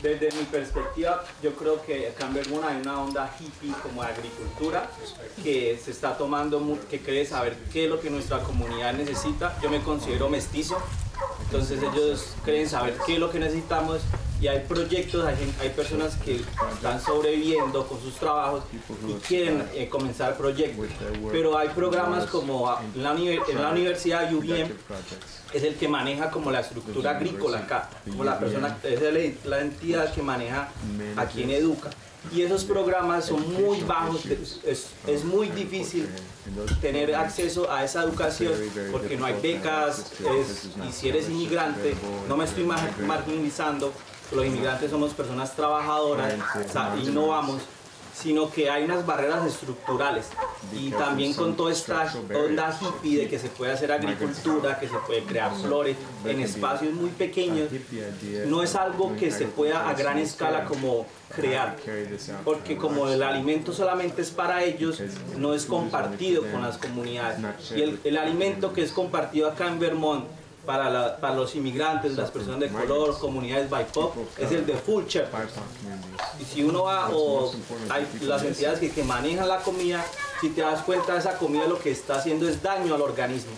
Desde mi perspectiva, yo creo que acá en Vermont hay una onda hippie como de agricultura que se está tomando, que cree saber qué es lo que nuestra comunidad necesita. Yo me considero mestizo, entonces ellos creen saber qué es lo que necesitamos y hay proyectos, hay, personas que están sobreviviendo con sus trabajos y quieren eh, comenzar proyectos. Pero hay programas como en la, en la Universidad UVM, es el que maneja como la estructura agrícola acá, como la persona, es la entidad que maneja a quien educa. Y esos programas son muy bajos, es, es muy difícil tener acceso a esa educación porque no hay becas es- y si eres inmigrante, no me estoy mar- marginalizando, los inmigrantes somos personas trabajadoras, o sea, innovamos, sino que hay unas barreras estructurales. Y también con toda esta onda hippie de que se puede hacer agricultura, que se puede crear flores en espacios muy pequeños, no es algo que se pueda a gran escala como crear, porque como el alimento solamente es para ellos, no es compartido con las comunidades. Y el, el alimento que es compartido acá en Vermont para, la- para los inmigrantes, las personas de color, comunidades BIPOC, es el de Full Shepherd. Y si uno va, o hay las entidades que, que manejan la comida, si te das cuenta, esa comida lo que está haciendo es daño al organismo.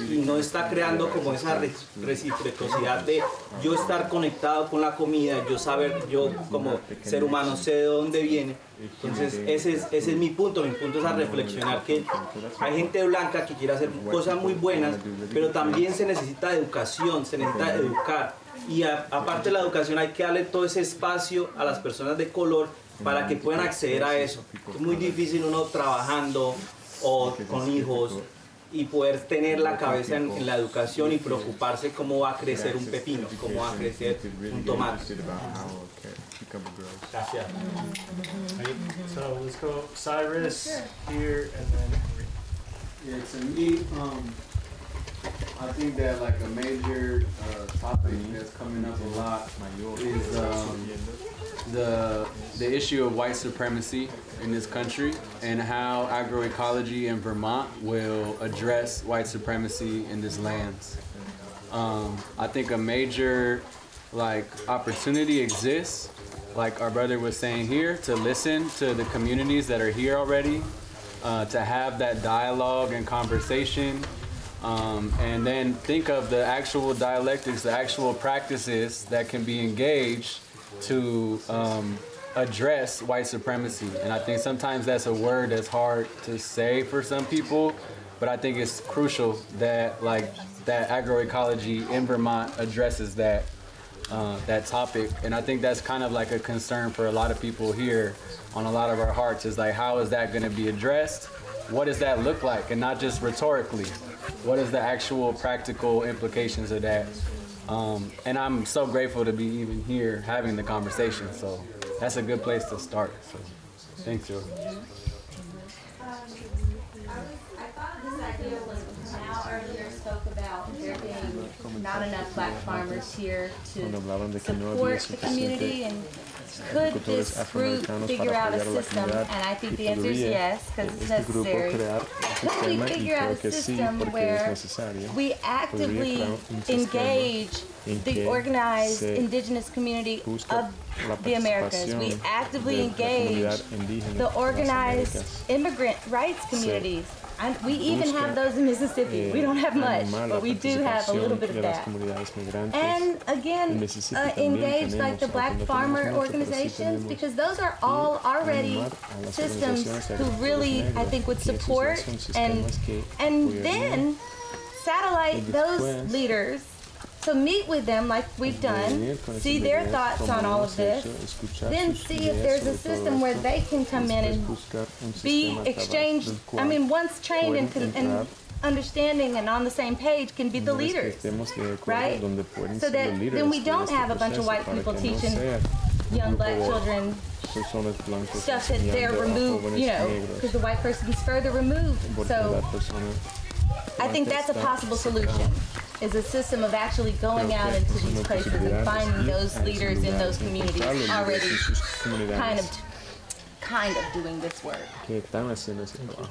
Y no está creando como esa re- reciprocidad de yo estar conectado con la comida, yo saber, yo como ser humano sé de dónde viene. Entonces, ese es, ese es mi punto. Mi punto es a reflexionar que hay gente blanca que quiere hacer cosas muy buenas, pero también se necesita educación, se necesita educar. Y a- aparte de la educación hay que darle todo ese espacio a las personas de color para que puedan acceder a eso. Es muy difícil uno trabajando o con hijos y poder tener la cabeza en, en la educación y preocuparse cómo va a crecer un pepino, cómo va a crecer un tomate. Gracias. So let's go. Cyrus here and then Yeah, to me, um, I think that like a major uh, topic that's coming up a lot is um, the the issue of white supremacy in this country and how agroecology in Vermont will address white supremacy in this land. Um, I think a major like opportunity exists, like our brother was saying here, to listen to the communities that are here already, uh, to have that dialogue and conversation, um, and then think of the actual dialectics, the actual practices that can be engaged to um, address white supremacy. And I think sometimes that's a word that's hard to say for some people, but I think it's crucial that like that agroecology in Vermont addresses that uh, that topic. And I think that's kind of like a concern for a lot of people here on a lot of our hearts is like, how is that going to be addressed? What does that look like? And not just rhetorically. What is the actual practical implications of that? Um, and I'm so grateful to be even here having the conversation. So that's a good place to start. So thanks, Joe. I thought this idea was now earlier spoke about there being not enough black farmers here to Cuando hablaron de que no support the community and could this group figure out a system? And I think the answer is yes, because it's necessary. Could we figure out a system where we actively engage the organized indigenous community of the Americas. We actively engage the organized immigrant rights communities I'm, we even have those in Mississippi. We don't have much, but we do have a little bit of that. And again, uh, engage like the Black farmer organizations because those are all already systems who really, I think, would support and and then satellite those leaders so meet with them like we've done, see their thoughts on all of this, then see if there's a system where they can come in and be exchanged. I mean, once trained and, and understanding and on the same page can be the leaders, right? So that then we don't have a bunch of white people teaching young black children stuff that they're removed, you know, because the white person is further removed. So I think that's a possible solution. Is a system of actually going Creo out into these places and finding those leaders in those communities encontrar los líderes already kind of kind of doing this work. que están haciendo ese trabajo.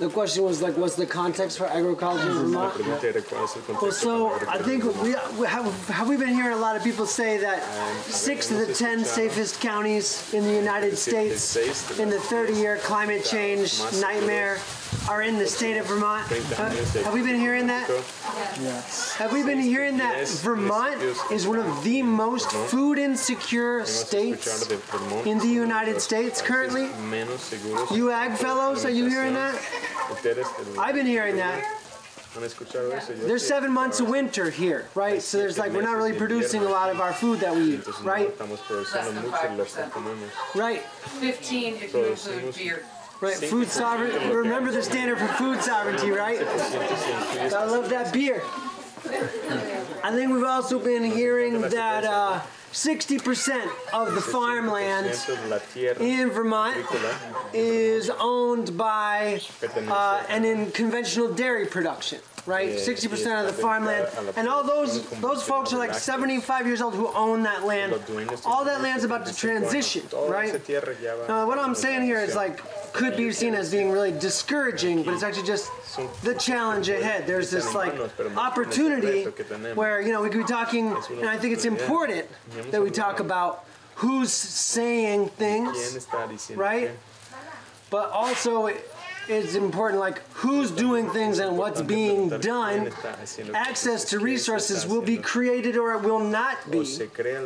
The question was like, what's the context for agroecology in Vermont? pregunta era cuál es el Well, so I think we, we have, have we been hearing a lot of people say that six of the ten safest counties in the United States in the 30-year climate change nightmare are in the state of Vermont. Uh, have we been hearing that? Yes. Have we been hearing that Vermont is one of the most food insecure states in the United States currently? You ag fellows, are you hearing that? I've been hearing that. There's seven months of winter here, right? So there's like we're not really producing a lot of our food that we eat, right? Right. 15 if you include beer. Right, food sovereignty. Remember the standard for food sovereignty, right? I love that beer. I think we've also been hearing that uh, 60% of the farmland in Vermont is owned by uh, and in conventional dairy production. Right, 60% of the farmland, and all those those folks are like 75 years old who own that land. All that land's about to transition, right? Now, what I'm saying here is like could be seen as being really discouraging, but it's actually just the challenge ahead. There's this like opportunity where you know we could be talking, and I think it's important that we talk about who's saying things, right? But also it's important like who's doing things and what's being done. Access to resources will be created or it will not be,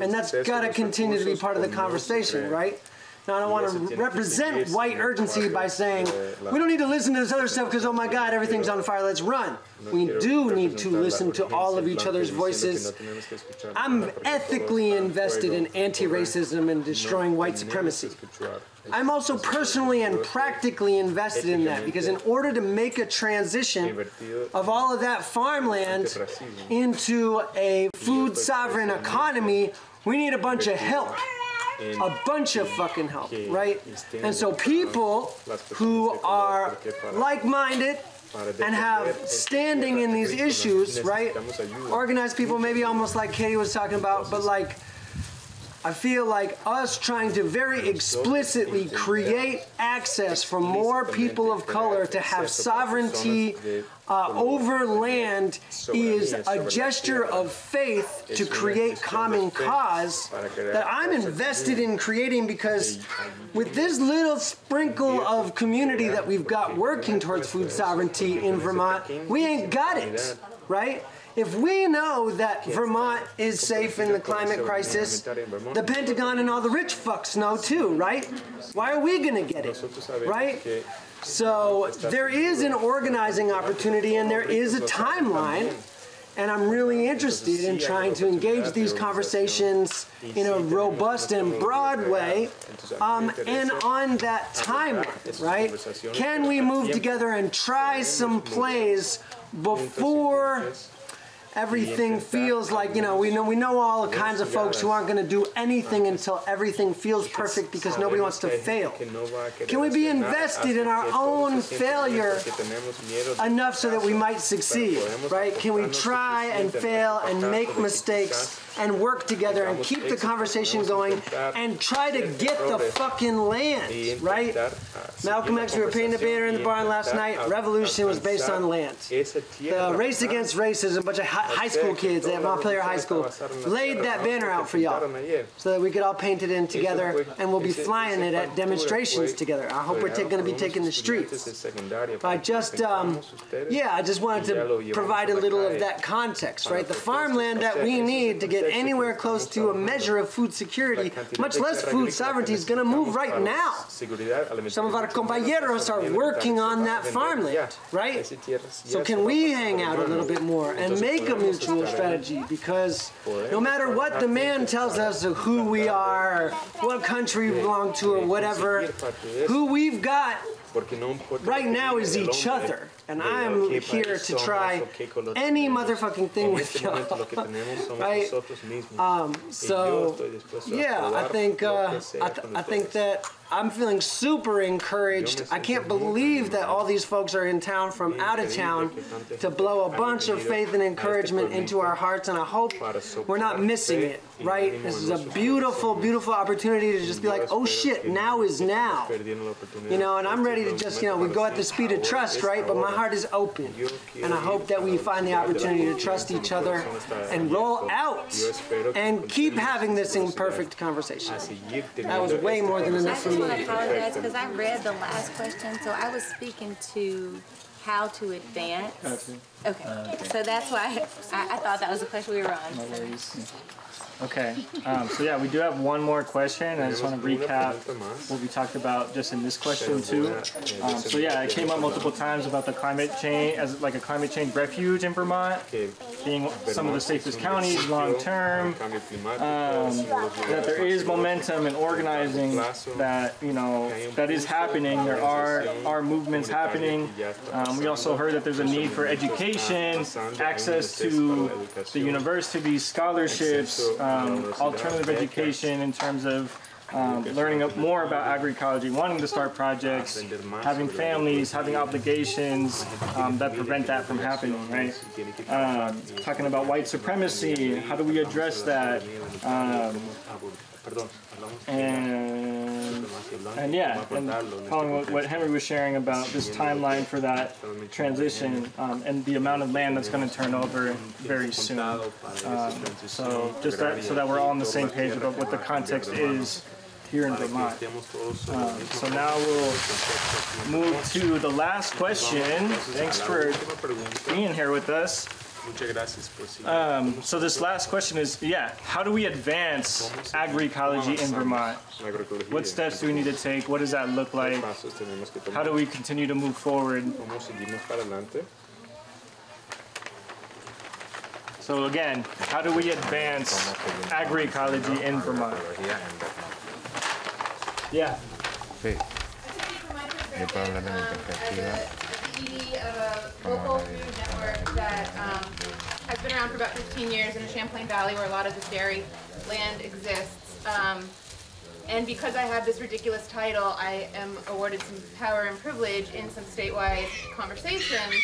and that's got to continue to be part of the conversation, right? Now, I don't want to represent white urgency by saying we don't need to listen to this other stuff because, oh my God, everything's on fire, let's run. We do need to listen to all of each other's voices. I'm ethically invested in anti racism and destroying white supremacy. I'm also personally and practically invested in that because in order to make a transition of all of that farmland into a food sovereign economy, we need a bunch of help a bunch of fucking help, right? And so people who are like-minded and have standing in these issues, right? Organized people, maybe almost like Katie was talking about, but like I feel like us trying to very explicitly create access for more people of color to have sovereignty uh, over land is a gesture of faith to create common cause that I'm invested in creating because with this little sprinkle of community that we've got working towards food sovereignty in Vermont, we ain't got it, right? If we know that Vermont is safe in the climate crisis, the Pentagon and all the rich fucks know too, right? Why are we gonna get it, right? So there is an organizing opportunity and there is a timeline. And I'm really interested in trying to engage these conversations in a robust and broad way um, and on that timeline, right? Can we move together and try some plays before everything feels like you know we know we know all the kinds of folks who aren't going to do anything until everything feels perfect because nobody wants to fail. can we be invested in our own failure enough so that we might succeed right? Can we try and fail and make mistakes and work together and keep the conversation going and try to get the fucking land right? malcolm x we were painting a banner in the barn last night. revolution was based on land. the race against racism a bunch of high school kids at Montpelier High School. laid that banner out for y'all so that we could all paint it in together and we'll be flying it at demonstrations together. I hope we're going to be taking the streets. But I just, um, yeah, I just wanted to provide a little of that context, right? The farmland that we need to get anywhere close to a measure of food security, much less food sovereignty, is going to move right now. Some of our compañeros are working on that farmland, right? So can we hang out a little bit more and make a mutual strategy because no matter what the man tells us of who we are, what country we belong to, or whatever, who we've got right now is each other. And I'm here to try any motherfucking thing with y'all. right? Um, so, yeah, I think, uh, I, th- I think that I'm feeling super encouraged. I can't believe that all these folks are in town from out of town to blow a bunch of faith and encouragement into our hearts, and I hope we're not missing it, right? This is a beautiful, beautiful opportunity to just be like, oh shit, now is now. You know, and I'm ready to just, you know, we go at the speed of trust, right? But my heart is open, and I hope that we find the opportunity to trust each other and roll out and keep having this imperfect conversation. That was way more than enough for me. I just want to apologize because I read the last question, so I was speaking to how to advance. Okay, so that's why I, I thought that was the question we were on. No worries. Okay, um, so yeah, we do have one more question. I just want to recap what we talked about just in this question too. Um, so yeah, it came up multiple times about the climate change as like a climate change refuge in Vermont, being some of the safest counties long term. Um, that there is momentum in organizing that you know that is happening. There are are movements happening. Um, we also heard that there's a need for education, access to the university, scholarships, um, alternative education in terms of um, learning up more about agroecology, wanting to start projects, having families, having obligations um, that prevent that from happening, right? Um, talking about white supremacy, how do we address that? And, and yeah, and following what, what Henry was sharing about this timeline for that transition um, and the amount of land that's going to turn over very soon. Um, so just that, so that we're all on the same page about what the context is here in Vermont. Um, so now we'll move to the last question. Thanks for being here with us. Um, so this last question is, yeah, how do we advance agroecology in Vermont? What steps do we need to take? What does that look like? How do we continue to move forward? So again, how do we advance agroecology in Vermont? Yeah. Sí. Yo puedo hablar de mi perspectiva. CEO of a local food network that um, has been around for about 15 years in the Champlain Valley where a lot of this dairy land exists. Um, and because I have this ridiculous title, I am awarded some power and privilege in some statewide conversations.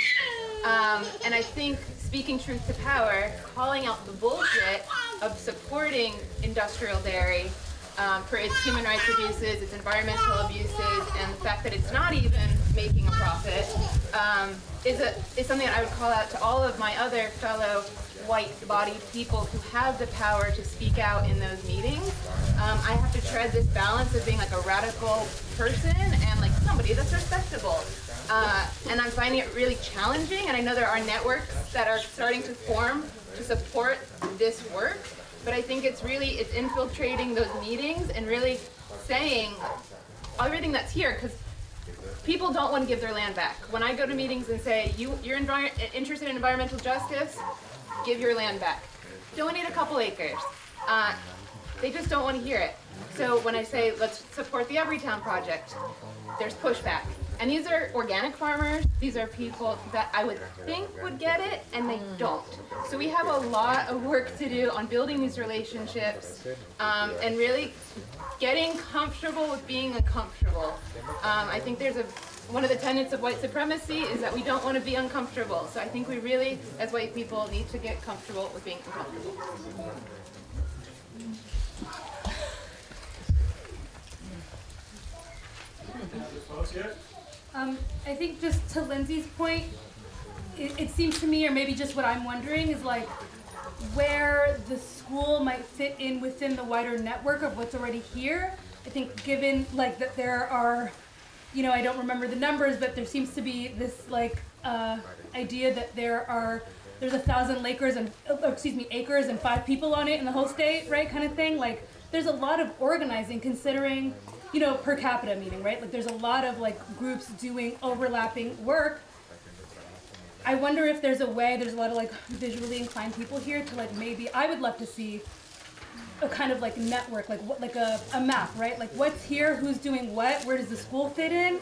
Um, and I think speaking truth to power, calling out the bullshit of supporting industrial dairy um, for its human rights abuses, its environmental abuses, and the fact that it's not even making a profit um, is, a, is something that I would call out to all of my other fellow white-bodied people who have the power to speak out in those meetings. Um, I have to tread this balance of being like a radical person and like somebody that's respectable. Uh, and I'm finding it really challenging, and I know there are networks that are starting to form to support this work, but I think it's really, it's infiltrating those meetings and really saying everything that's here, because people don't want to give their land back. When I go to meetings and say, you, you're interested in environmental justice, give your land back. Donate a couple acres. Uh, they just don't want to hear it. So when I say, let's support the Everytown project, there's pushback. And these are organic farmers. These are people that I would think would get it, and they don't. So we have a lot of work to do on building these relationships um, and really getting comfortable with being uncomfortable. Um, I think there's a one of the tenets of white supremacy is that we don't want to be uncomfortable. So I think we really, as white people, need to get comfortable with being uncomfortable. Um, I think just to Lindsay's point, it, it seems to me, or maybe just what I'm wondering, is like where the school might fit in within the wider network of what's already here. I think given like that there are, you know, I don't remember the numbers, but there seems to be this like uh, idea that there are there's a thousand acres and oh, excuse me acres and five people on it in the whole state, right? Kind of thing. Like there's a lot of organizing considering you know, per capita meaning, right? Like there's a lot of like groups doing overlapping work. I wonder if there's a way, there's a lot of like visually inclined people here to like maybe, I would love to see a kind of like network, like what, like a, a map, right? Like what's here, who's doing what, where does the school fit in?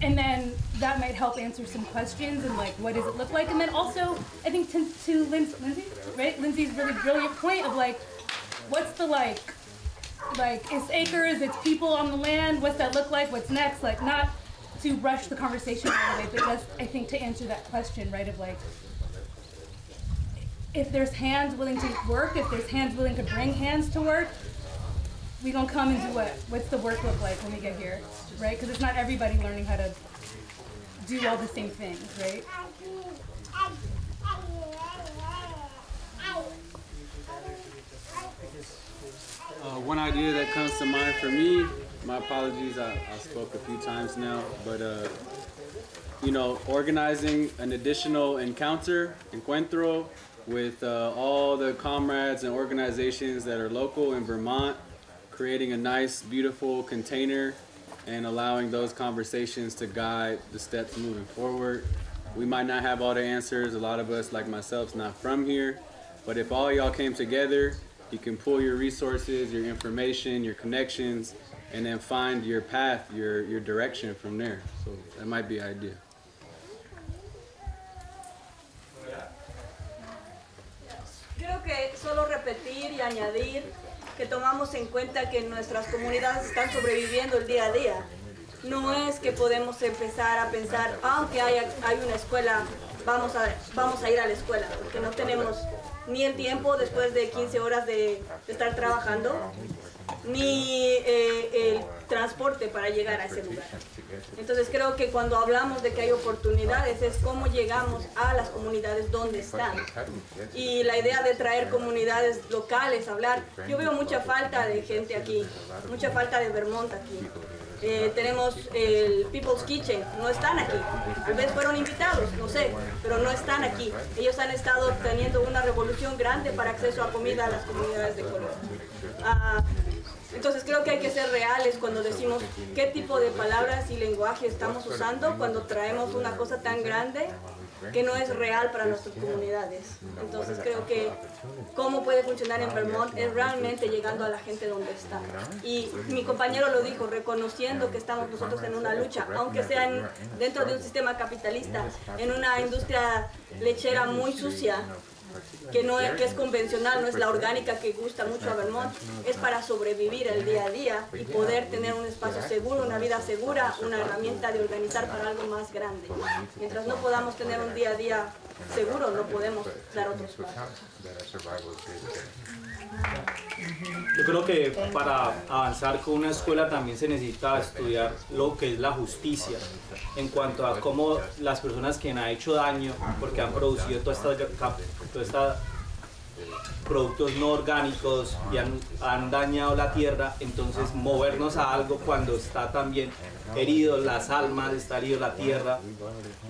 And then that might help answer some questions and like what does it look like? And then also, I think to, to Lindsay, Lindsay, right? Lindsay's really brilliant point of like, what's the like, like it's acres, it's people on the land. What's that look like? What's next? Like not to rush the conversation away, but just I think to answer that question, right? Of like, if there's hands willing to work, if there's hands willing to bring hands to work, we gonna come and do what? What's the work look like when we get here, right? Because it's not everybody learning how to do all the same things, right? Uh, one idea that comes to mind for me my apologies. I, I spoke a few times now, but uh, you know, organizing an additional encounter, encuentro, with uh, all the comrades and organizations that are local in Vermont, creating a nice, beautiful container and allowing those conversations to guide the steps moving forward. We might not have all the answers. A lot of us, like myself, is not from here. But if all y'all came together, you can pull your resources, your information, your connections, and then find your path, your, your direction from there. So that might be an idea. Creo que solo repetir y añadir que tomamos en cuenta que nuestras comunidades están sobreviviendo el día a día. No es que podemos empezar a pensar, aunque haya, hay una escuela, vamos a, vamos a ir a la escuela, porque no tenemos ni el tiempo después de 15 horas de, estar trabajando, ni eh, el transporte para llegar a ese lugar. Entonces creo que cuando hablamos de que hay oportunidades es cómo llegamos a las comunidades donde están. Y la idea de traer comunidades locales, hablar, yo veo mucha falta de gente aquí, mucha falta de Vermont aquí. Eh, tenemos el People's Kitchen, no están aquí. Tal vez fueron invitados, no sé, pero no están aquí. Ellos han estado teniendo una revolución grande para acceso a comida a las comunidades de color. Ah, entonces creo que hay que ser reales cuando decimos qué tipo de palabras y lenguaje estamos usando cuando traemos una cosa tan grande que no es real para nuestras comunidades. Entonces creo que cómo puede funcionar en Vermont es realmente llegando a la gente donde está. Y mi compañero lo dijo, reconociendo que estamos nosotros en una lucha, aunque sea en- dentro de un sistema capitalista, en una industria lechera muy sucia, que no es, que es convencional, no es la orgánica que gusta mucho a Vermont, es para sobrevivir el día a día y poder tener un espacio seguro, una vida segura, una herramienta de organizar para algo más grande. Mientras no podamos tener un día a día seguro, no podemos dar otros pasos. Yo creo que para avanzar con una escuela también se necesita estudiar lo que es la justicia en cuanto a cómo las personas que han hecho daño porque han producido toda esta, cap- toda esta productos no orgánicos y han, han dañado la tierra, entonces movernos a algo cuando está también herido las almas, está herido la tierra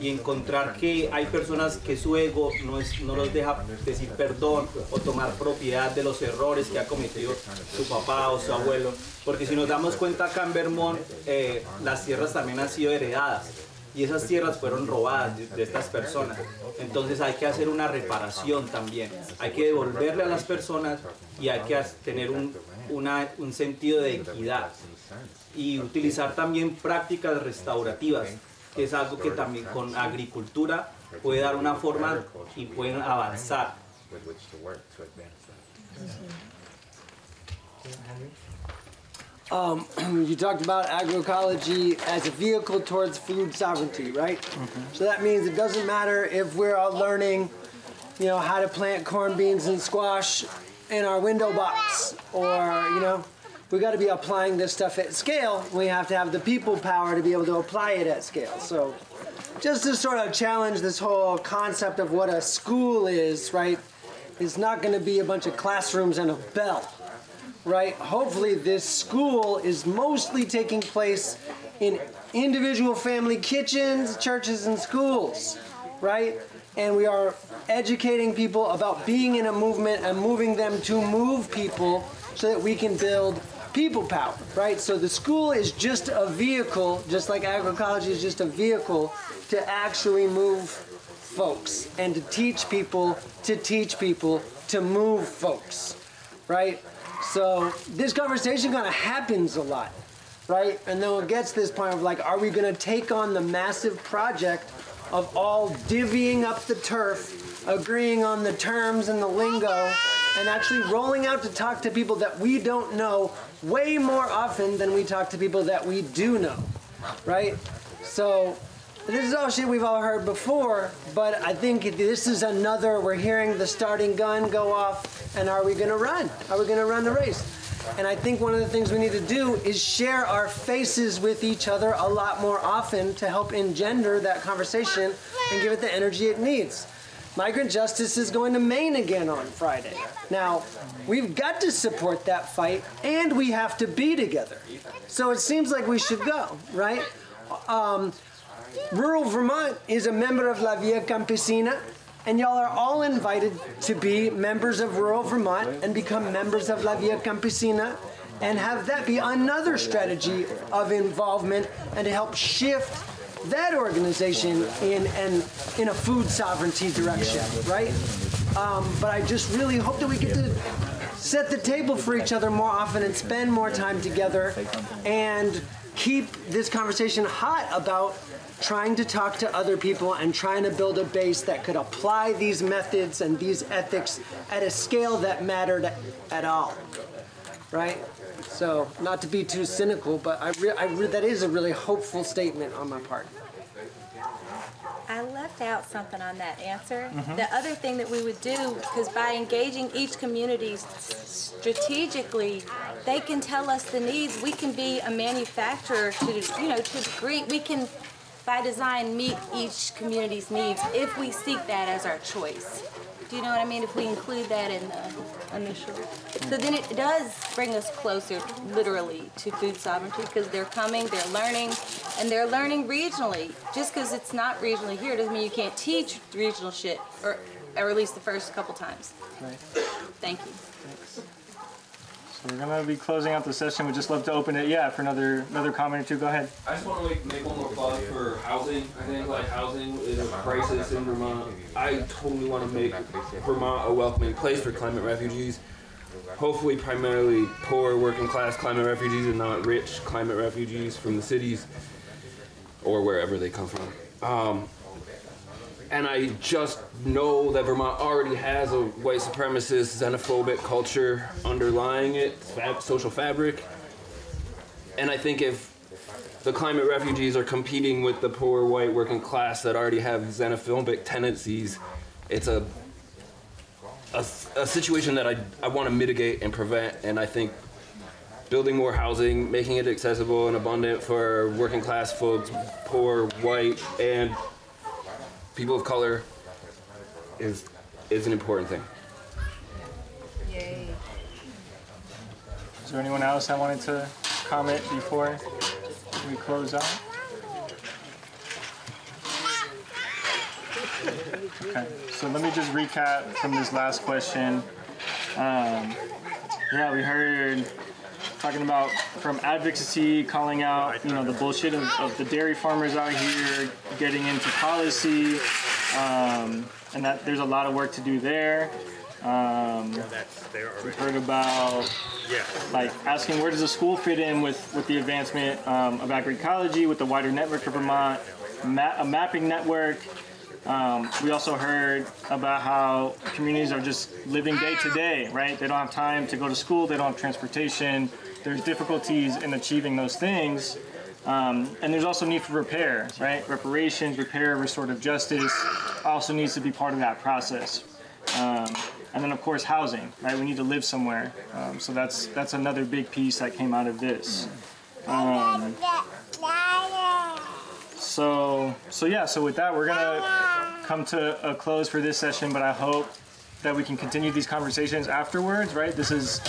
y encontrar que hay personas que su ego no, es, no los deja decir perdón o tomar propiedad de los errores que ha cometido su papá o su abuelo, porque si nos damos cuenta acá en Vermont eh, las tierras también han sido heredadas y esas tierras fueron robadas de, estas personas. Entonces hay que hacer una reparación también. Hay que devolverle a las personas y hay que tener un sentido de equidad. Y utilizar también prácticas restaurativas, que es algo que también con agricultura puede dar una forma y pueden avanzar. Um, you talked about agroecology as a vehicle towards food sovereignty, right? So that means it doesn't matter if we're all learning, you know, how to plant corn, beans, and squash in our window box, or you know, we got to be applying this stuff at scale. We have to have the people power to be able to apply it at scale. So, just to sort of challenge this whole concept of what a school is, right? It's not going to be a bunch of classrooms and a bell right? Hopefully, this school is mostly taking place in individual family kitchens, churches, and schools, right? And we are educating people about being in a movement and moving them to move people so that we can build people power, right? So the school is just a vehicle, just like agroecology is just a vehicle to actually move folks and to teach people to teach people to move folks, right? So this conversation kind of happens a lot, right? And then it gets to this point of like, are we going to take on the massive project of all divvying up the turf, agreeing on the terms and the lingo, and actually rolling out to talk to people that we don't know way more often than we talk to people that we do know, right? So this is all shit we've all heard before, but I think this is another. We're hearing the starting gun go off, and are we going to run? Are we going to run the race? And I think one of the things we need to do is share our faces with each other a lot more often to help engender that conversation and give it the energy it needs. Migrant Justice is going to Maine again on Friday. Now, we've got to support that fight and we have to be together. So it seems like we should go, right? Um, Rural Vermont is a member of La Via Campesina, and y'all are all invited to be members of Rural Vermont and become members of La Via Campesina and have that be another strategy of involvement and to help shift that organization in an in a food sovereignty direction, right? Um, but I just really hope that we get to set the table for each other more often and spend more time together and keep this conversation hot about trying to talk to other people and trying to build a base that could apply these methods and these ethics at a scale that mattered at all right so not to be too cynical but I, re- I re- that is a really hopeful statement on my part I left out something on that answer. Mhm. The other thing that we would do, because by engaging each community strategically, they can tell us the needs. We can be a manufacturer to, you know, to a degree. We can, by design, meet each community's needs if we seek that as our choice. Do you know what I mean? If we include that in the initial. So then it does bring us closer, literally, to food sovereignty because they're coming, they're learning, and they're learning regionally. Just because it's not regionally here doesn't mean you can't teach regional shit, or, or at least the first couple times. Right. Thank you. So we're gonna be closing out the session. We'd just love to open it, yeah, for another another comment or two. Go ahead. I just want to make, make one more plug for housing. I think like housing is a crisis in Vermont. I totally want to make Vermont a welcoming place for climate refugees. Hopefully, primarily poor working class climate refugees and not rich climate refugees from the cities or wherever they come from. Um, and I just know that Vermont already has a white supremacist, xenophobic culture underlying it, social fabric. And I think if the climate refugees are competing with the poor white working class that already have xenophobic tendencies, it's a a, a situation that I, I want to mitigate and prevent. And I think building more housing, making it accessible and abundant for working class folks, poor, white, and people of color is is an important thing. Yay. Is there anyone else that wanted to comment before we close out? Okay, so let me just recap from this last question. Um, yeah, we heard talking about from advocacy, calling out, you know, the bullshit of, of the dairy farmers out here, getting into policy, um, and that there's a lot of work to do there. Um, we heard about like asking where does the school fit in with, with the advancement um, of agroecology, with the wider network of Vermont, ma- a mapping network. Um, we also heard about how communities are just living day to day, right? They don't have time to go to school, they don't have transportation, there's difficulties in achieving those things. Um, and there's also need for repair, right? Reparations, repair, restorative justice also needs to be part of that process. Um, and then of course housing, right? We need to live somewhere. Um, so that's that's another big piece that came out of this. Um, so so yeah, so with that we're gonna come to a close for this session, but I hope that we can continue these conversations afterwards, right? This is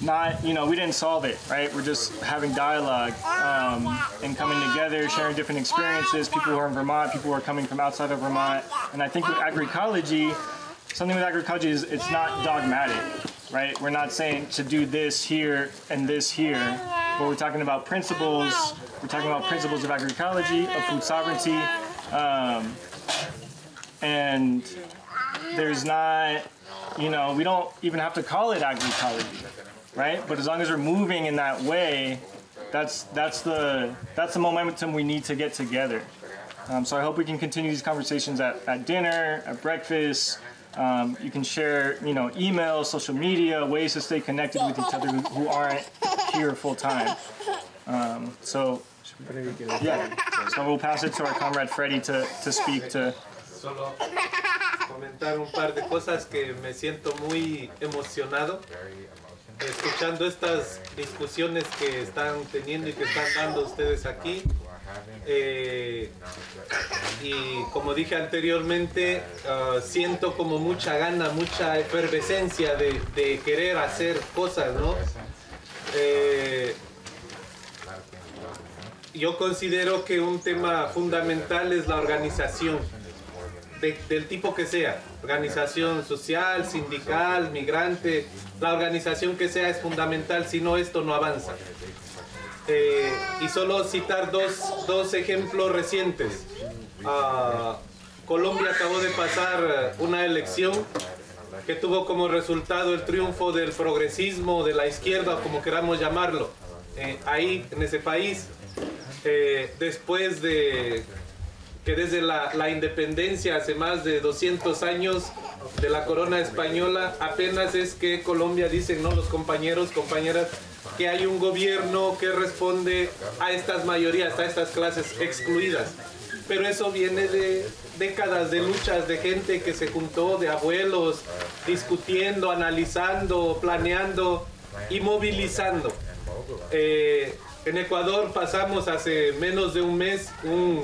not, you know, we didn't solve it, right? We're just having dialogue um, and coming together, sharing different experiences. People who are in Vermont, people who are coming from outside of Vermont. And I think with agroecology, something with agroecology is it's not dogmatic, right? We're not saying to do this here and this here, but we're talking about principles. We're talking about principles of agroecology, of food sovereignty, um, and there's not, you know, we don't even have to call it agroecology, right? But as long as we're moving in that way, that's that's the that's the momentum we need to get together. Um, so I hope we can continue these conversations at, at dinner, at breakfast. Um, you can share, you know, emails, social media, ways to stay connected with each other who, who aren't here full time. Um, so, yeah. So we'll pass it to our comrade Freddie to, to speak to. Comentar un par de cosas que me siento muy emocionado escuchando estas discusiones que están teniendo y que están dando ustedes aquí. Eh, y como dije anteriormente, ah, siento como mucha gana, mucha efervescencia de, de querer hacer cosas, ¿no? Eh, yo considero que un tema fundamental es la organización, de- del tipo que sea, organización social, sindical, migrante, la organización que sea es fundamental, si no esto no avanza. Eh, y solo citar dos, dos ejemplos recientes. Ah, Colombia acabó de pasar una elección que tuvo como resultado el triunfo del progresismo, de la izquierda, como queramos llamarlo, eh, ahí en ese país, eh, después de que desde la, la independencia hace más de 200 años de la corona española, apenas es que Colombia dicen, ¿no? Los compañeros, compañeras, que hay un gobierno que responde a estas mayorías, a estas clases excluidas. Pero eso viene de décadas de luchas de gente que se juntó, de abuelos, discutiendo, analizando, planeando y movilizando. Eh, en Ecuador pasamos hace menos de un mes un,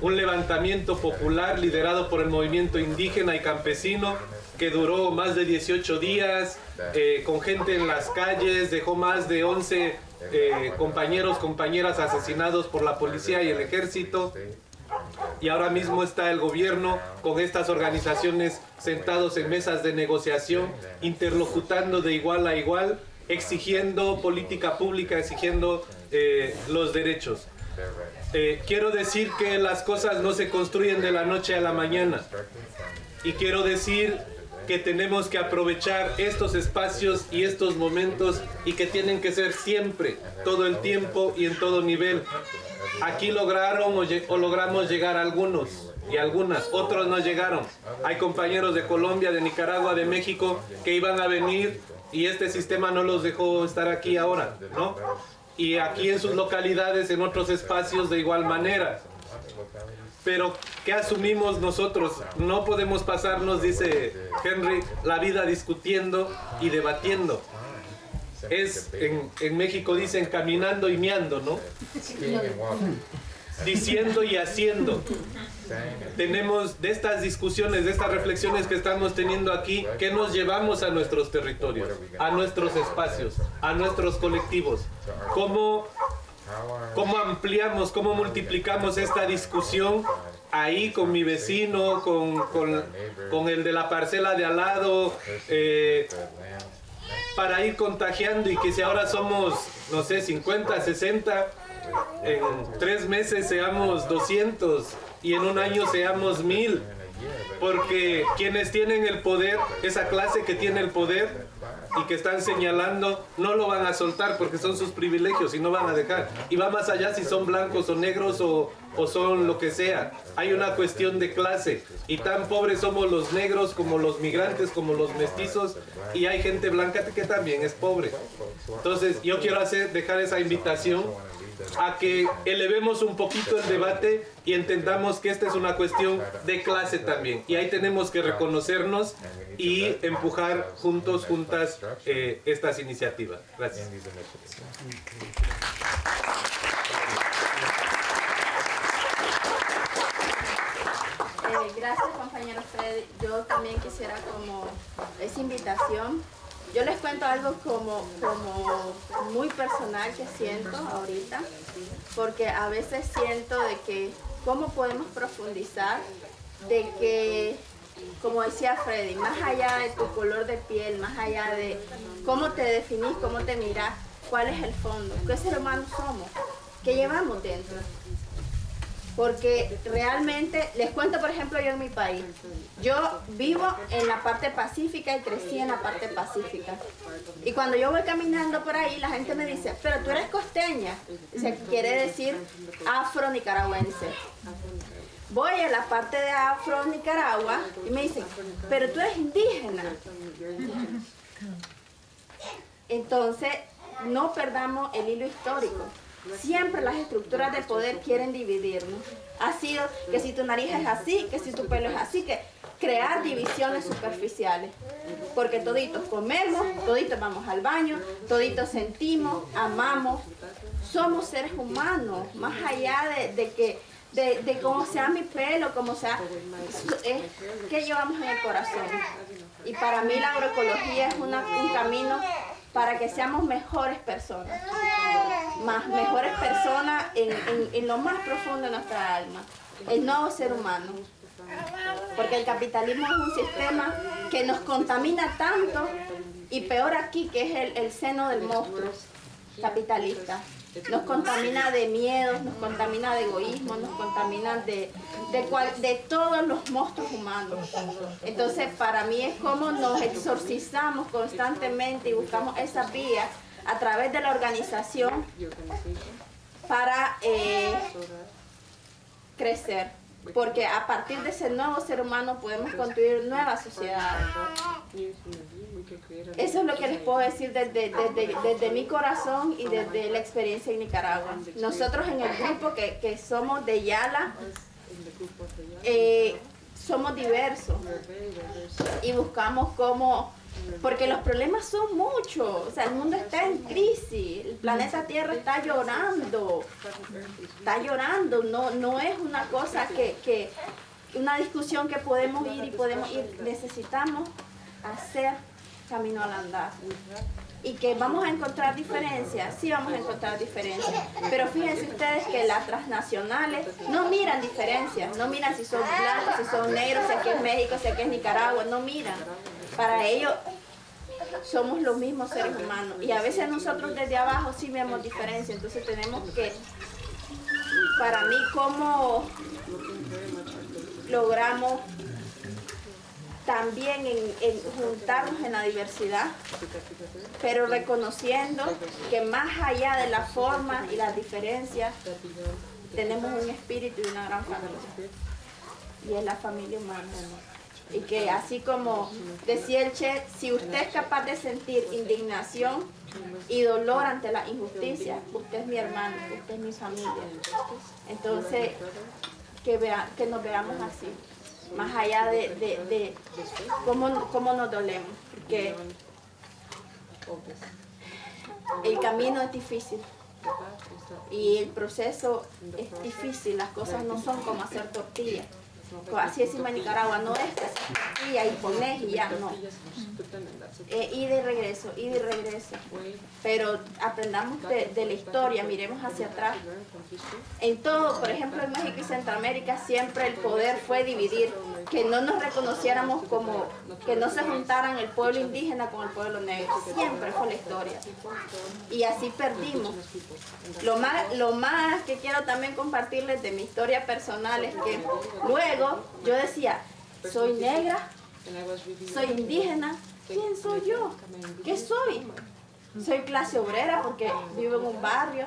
un levantamiento popular liderado por el movimiento indígena y campesino que duró más de 18 días, eh, con gente en las calles, dejó más de 11 eh, compañeros, compañeras asesinados por la policía y el ejército. Y ahora mismo está el gobierno con estas organizaciones sentados en mesas de negociación, interlocutando de igual a igual, exigiendo política pública, exigiendo eh, los derechos. Eh, quiero decir que las cosas no se construyen de la noche a la mañana. Y quiero decir que tenemos que aprovechar estos espacios y estos momentos y que tienen que ser siempre, todo el tiempo y en todo nivel. Aquí lograron o logramos llegar algunos y algunas, otros no llegaron. Hay compañeros de Colombia, de Nicaragua, de México que iban a venir y este sistema no los dejó estar aquí ahora, ¿no? Y aquí en sus localidades, en otros espacios de igual manera. Pero, ¿qué asumimos nosotros? No podemos pasarnos, dice Henry, la vida discutiendo y debatiendo. Es, en, en México dicen caminando y meando, ¿no? Diciendo y haciendo. Tenemos de estas discusiones, de estas reflexiones que estamos teniendo aquí, que nos llevamos a nuestros territorios, a nuestros espacios, a nuestros colectivos. ¿Cómo cómo ampliamos, cómo multiplicamos esta discusión ahí con mi vecino, con, con- con el de la parcela de al lado, eh, para ir contagiando y que si ahora somos, no sé, 50, 60, en tres meses seamos 200 y en un año seamos 1000. Porque quienes tienen el poder, esa clase que tiene el poder y que están señalando, no lo van a soltar porque son sus privilegios y no van a dejar. Y va más allá si son blancos o negros o, o son lo que sea. Hay una cuestión de clase y tan pobres somos los negros como los migrantes, como los mestizos y hay gente blanca que también es pobre. Entonces yo quiero hacer, dejar esa invitación a que elevemos un poquito el debate y entendamos que esta es una cuestión de clase también. Y ahí tenemos que reconocernos y empujar juntos, juntas, eh, estas iniciativas. Gracias. Eh, gracias compañero Fred. Yo también quisiera como esa invitación. Yo les cuento algo como, muy personal que siento ahorita, porque a veces siento de que cómo podemos profundizar, de que, como decía Freddy, más allá de tu color de piel, más allá de cómo te definís, cómo te miras, cuál es el fondo, qué ser humano somos, qué llevamos dentro. Porque realmente, les cuento por ejemplo yo en mi país, yo vivo en la parte pacífica y crecí en la parte pacífica. Y cuando yo voy caminando por ahí, la gente me dice, pero tú eres costeña. Dice, quiere decir afro-nicaragüense. Voy a la parte de afro-nicaragua y me dicen, pero tú eres indígena. Entonces, no perdamos el hilo histórico. Siempre las estructuras de poder quieren dividirnos. Ha sido que si tu nariz es así, que si tu pelo es así, que crear divisiones superficiales. Porque toditos comemos, toditos vamos al baño, toditos sentimos, amamos, somos seres humanos, más allá de, de que de, de cómo sea mi pelo, como sea, es que llevamos en el corazón. Y para mí la agroecología es un camino para que seamos mejores personas, más mejores personas en, en- lo más profundo de nuestra alma, el nuevo ser humano. Porque el capitalismo es un sistema que nos contamina tanto y peor aquí que es el, el seno del monstruo capitalista. Nos contamina de miedos, nos contamina de egoísmo, nos contamina de, de, cual- de todos los monstruos humanos. Entonces, para mí es como nos exorcizamos constantemente y buscamos esa vía a través de la organización para eh, crecer. Porque a partir de ese nuevo ser humano podemos construir nuevas sociedades. Eso es lo que les puedo decir desde, desde, desde mi corazón y desde la experiencia en Nicaragua. Nosotros en el grupo que, que somos de Yala, eh, somos diversos. Y buscamos cómo, porque los problemas son muchos, o sea, el mundo está en crisis, el planeta Tierra está llorando, está llorando, no, no es una cosa que, que, una discusión que podemos ir y podemos ir, necesitamos hacer camino al andar. Y que vamos a encontrar diferencias, sí vamos a encontrar diferencias. Pero fíjense ustedes que las transnacionales no miran diferencias, no miran si son blancos, si son negros, si aquí es México, si aquí es Nicaragua, no miran. Para ellos somos los mismos seres humanos. Y a veces nosotros desde abajo sí vemos diferencias, entonces tenemos que, para mí, cómo logramos también en, juntarnos en la diversidad, pero reconociendo que más allá de la forma y las diferencias, tenemos un espíritu y una gran familia. Y es la familia humana. Y que así como decía el Che, si usted es capaz de sentir indignación y dolor ante la injusticia, usted es mi hermano, usted es mi familia. Entonces, que, vea, que nos veamos así más allá de, de, cómo, cómo nos dolemos, porque el camino es difícil y el proceso es difícil, las cosas no son como hacer tortillas. Así decimos en Nicaragua, no es que tortilla y pones y ya, no. Eh, y de regreso, y de regreso. Pero aprendamos de, de la historia, miremos hacia atrás. En todo, por ejemplo, en México y Centroamérica siempre el poder fue dividir, que no nos reconociéramos como, que no se juntaran el pueblo indígena con el pueblo negro. Siempre fue la historia. Y así perdimos. Lo más, lo más que quiero también compartirles de mi historia personal es que luego yo decía, soy negra, soy indígena, ¿quién soy yo? ¿Qué soy? Soy clase obrera porque vivo en un barrio.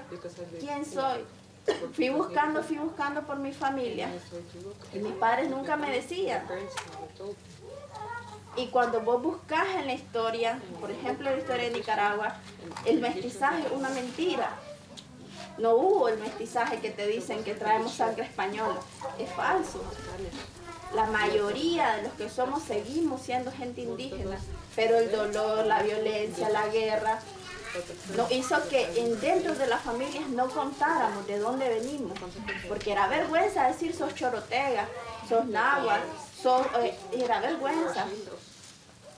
¿Quién soy? Fui buscando, fui buscando por mi familia. Y mis padres nunca me decían. Y cuando vos buscas en la historia, por ejemplo la historia de Nicaragua, el mestizaje es una mentira. No hubo el mestizaje que te dicen que traemos sangre española. Es falso. La mayoría de los que somos seguimos siendo gente indígena, pero el dolor, la violencia, la guerra, no hizo que en dentro de las familias no contáramos de dónde venimos, porque era vergüenza decir sos chorotega, sos náhuatl, sos, eh, era vergüenza.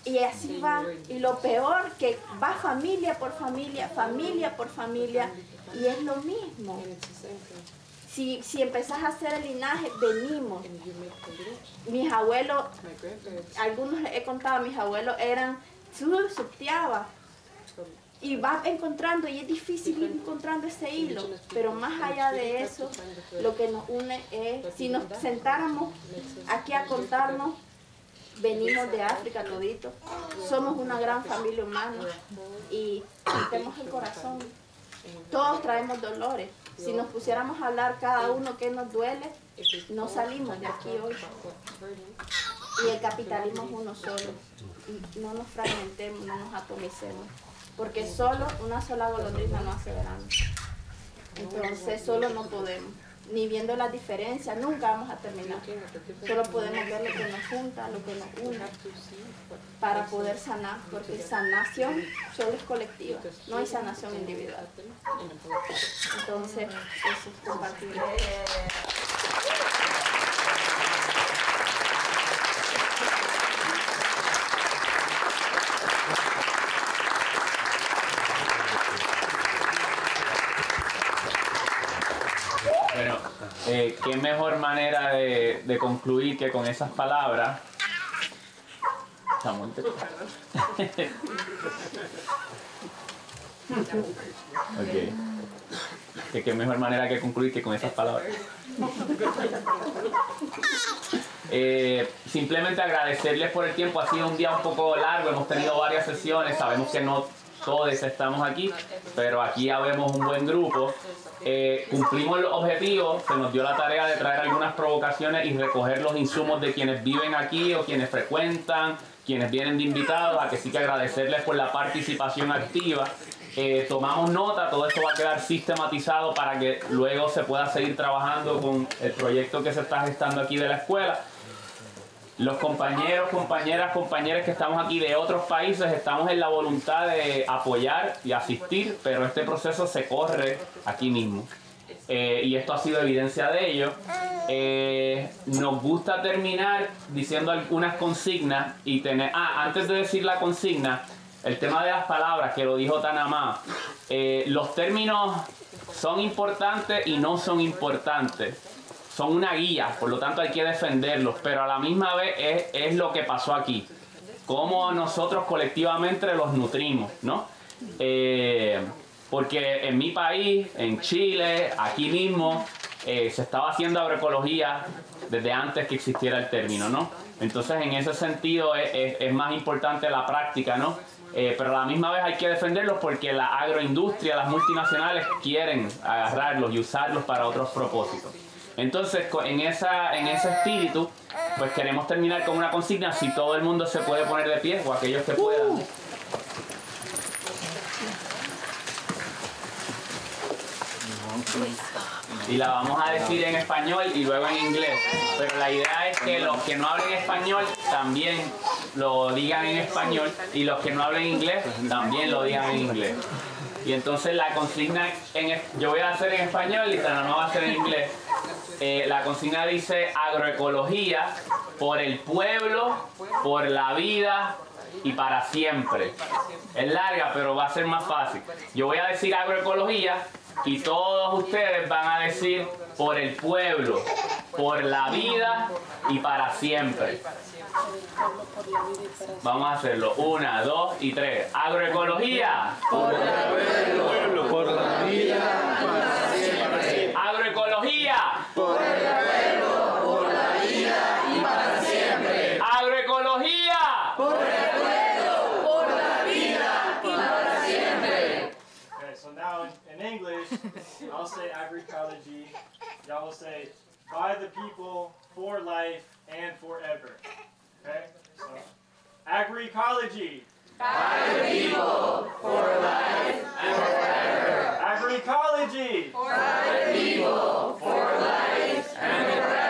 Y así va, y lo peor que va familia por familia, familia por familia, y es lo mismo. Si, si empezás a hacer el linaje, venimos. Mis abuelos, algunos les he contado, mis abuelos eran subtiaba. Y vas encontrando, y es difícil ir encontrando ese hilo, pero más allá de eso, lo que nos une es, si nos sentáramos aquí a contarnos, venimos de África todito, somos una gran familia humana y tenemos el corazón. Todos traemos dolores. Si nos pusiéramos a hablar cada uno que nos duele, no salimos de aquí hoy. Y el capitalismo es uno solo. Y no nos fragmentemos, no nos atomicemos. Porque solo una sola golondrina no hace verano. Entonces solo no podemos. Ni viendo las diferencias, nunca vamos a terminar. Solo podemos ver lo que nos junta, lo que nos une, para poder sanar, porque sanación solo es colectiva, no hay sanación individual. Entonces, eso es compartir. Bueno, eh, qué mejor manera de, concluir que con esas palabras. Samuel, te- Ok. Que qué mejor manera que concluir que con esas palabras. Eh, simplemente agradecerles por el tiempo. Ha sido un día un poco largo. Hemos tenido varias sesiones. Sabemos que no todos estamos aquí, pero aquí ya vemos un buen grupo. Eh, cumplimos los objetivos. Se nos dio la tarea de traer algunas provocaciones y recoger los insumos de quienes viven aquí o quienes frecuentan, quienes vienen de invitados. A que sí que agradecerles por la participación activa. Eh, tomamos nota, todo esto va a quedar sistematizado para que luego se pueda seguir trabajando con el proyecto que se está gestando aquí de la escuela. Los compañeros, compañeras, compañeras que estamos aquí de otros países estamos en la voluntad de apoyar y asistir, pero este proceso se corre aquí mismo. Eh, y esto ha sido evidencia de ello. Eh, nos gusta terminar diciendo algunas consignas y tener... Ah, antes de decir la consigna, el tema de las palabras que lo dijo Tanamá. Eh, los términos son importantes y no son importantes son una guía, por lo tanto hay que defenderlos, pero a la misma vez es, es lo que pasó aquí, cómo nosotros colectivamente los nutrimos, ¿no? Eh, porque en mi país, en Chile, aquí mismo, eh, se estaba haciendo agroecología desde antes que existiera el término, ¿no? Entonces en ese sentido es, es- más importante la práctica, ¿no? Eh, pero a la misma vez hay que defenderlos porque la agroindustria, las multinacionales quieren agarrarlos y usarlos para otros propósitos. Entonces, en, esa, en ese espíritu, pues queremos terminar con una consigna, si todo el mundo se puede poner de pie, o aquellos que puedan. Y la vamos a decir en español y luego en inglés. Pero la idea es que los que no hablen español también lo digan en español y los que no hablen inglés también lo digan en inglés. Y entonces la consigna, en, yo voy a hacer en español y Tanama va a hacer en inglés. Eh, la consigna dice agroecología por el pueblo, por la vida y para siempre. Es larga, pero va a ser más fácil. Yo voy a decir agroecología y todos ustedes van a decir por el pueblo, por la vida y para siempre. Vamos a hacerlo. Una, dos y tres. Agroecología. Por el pueblo, por la vida, para siempre. Agroecología. Por el pueblo, por la vida y para siempre. Agroecología. Por el pueblo, por la vida y para siempre. Okay, so now in, in English, I'll say agroecology. Y'all will say by the people, for life, and forever. Okay? So, agroecology. Agripeople for life and forever. Agroecology. For people, for life and forever.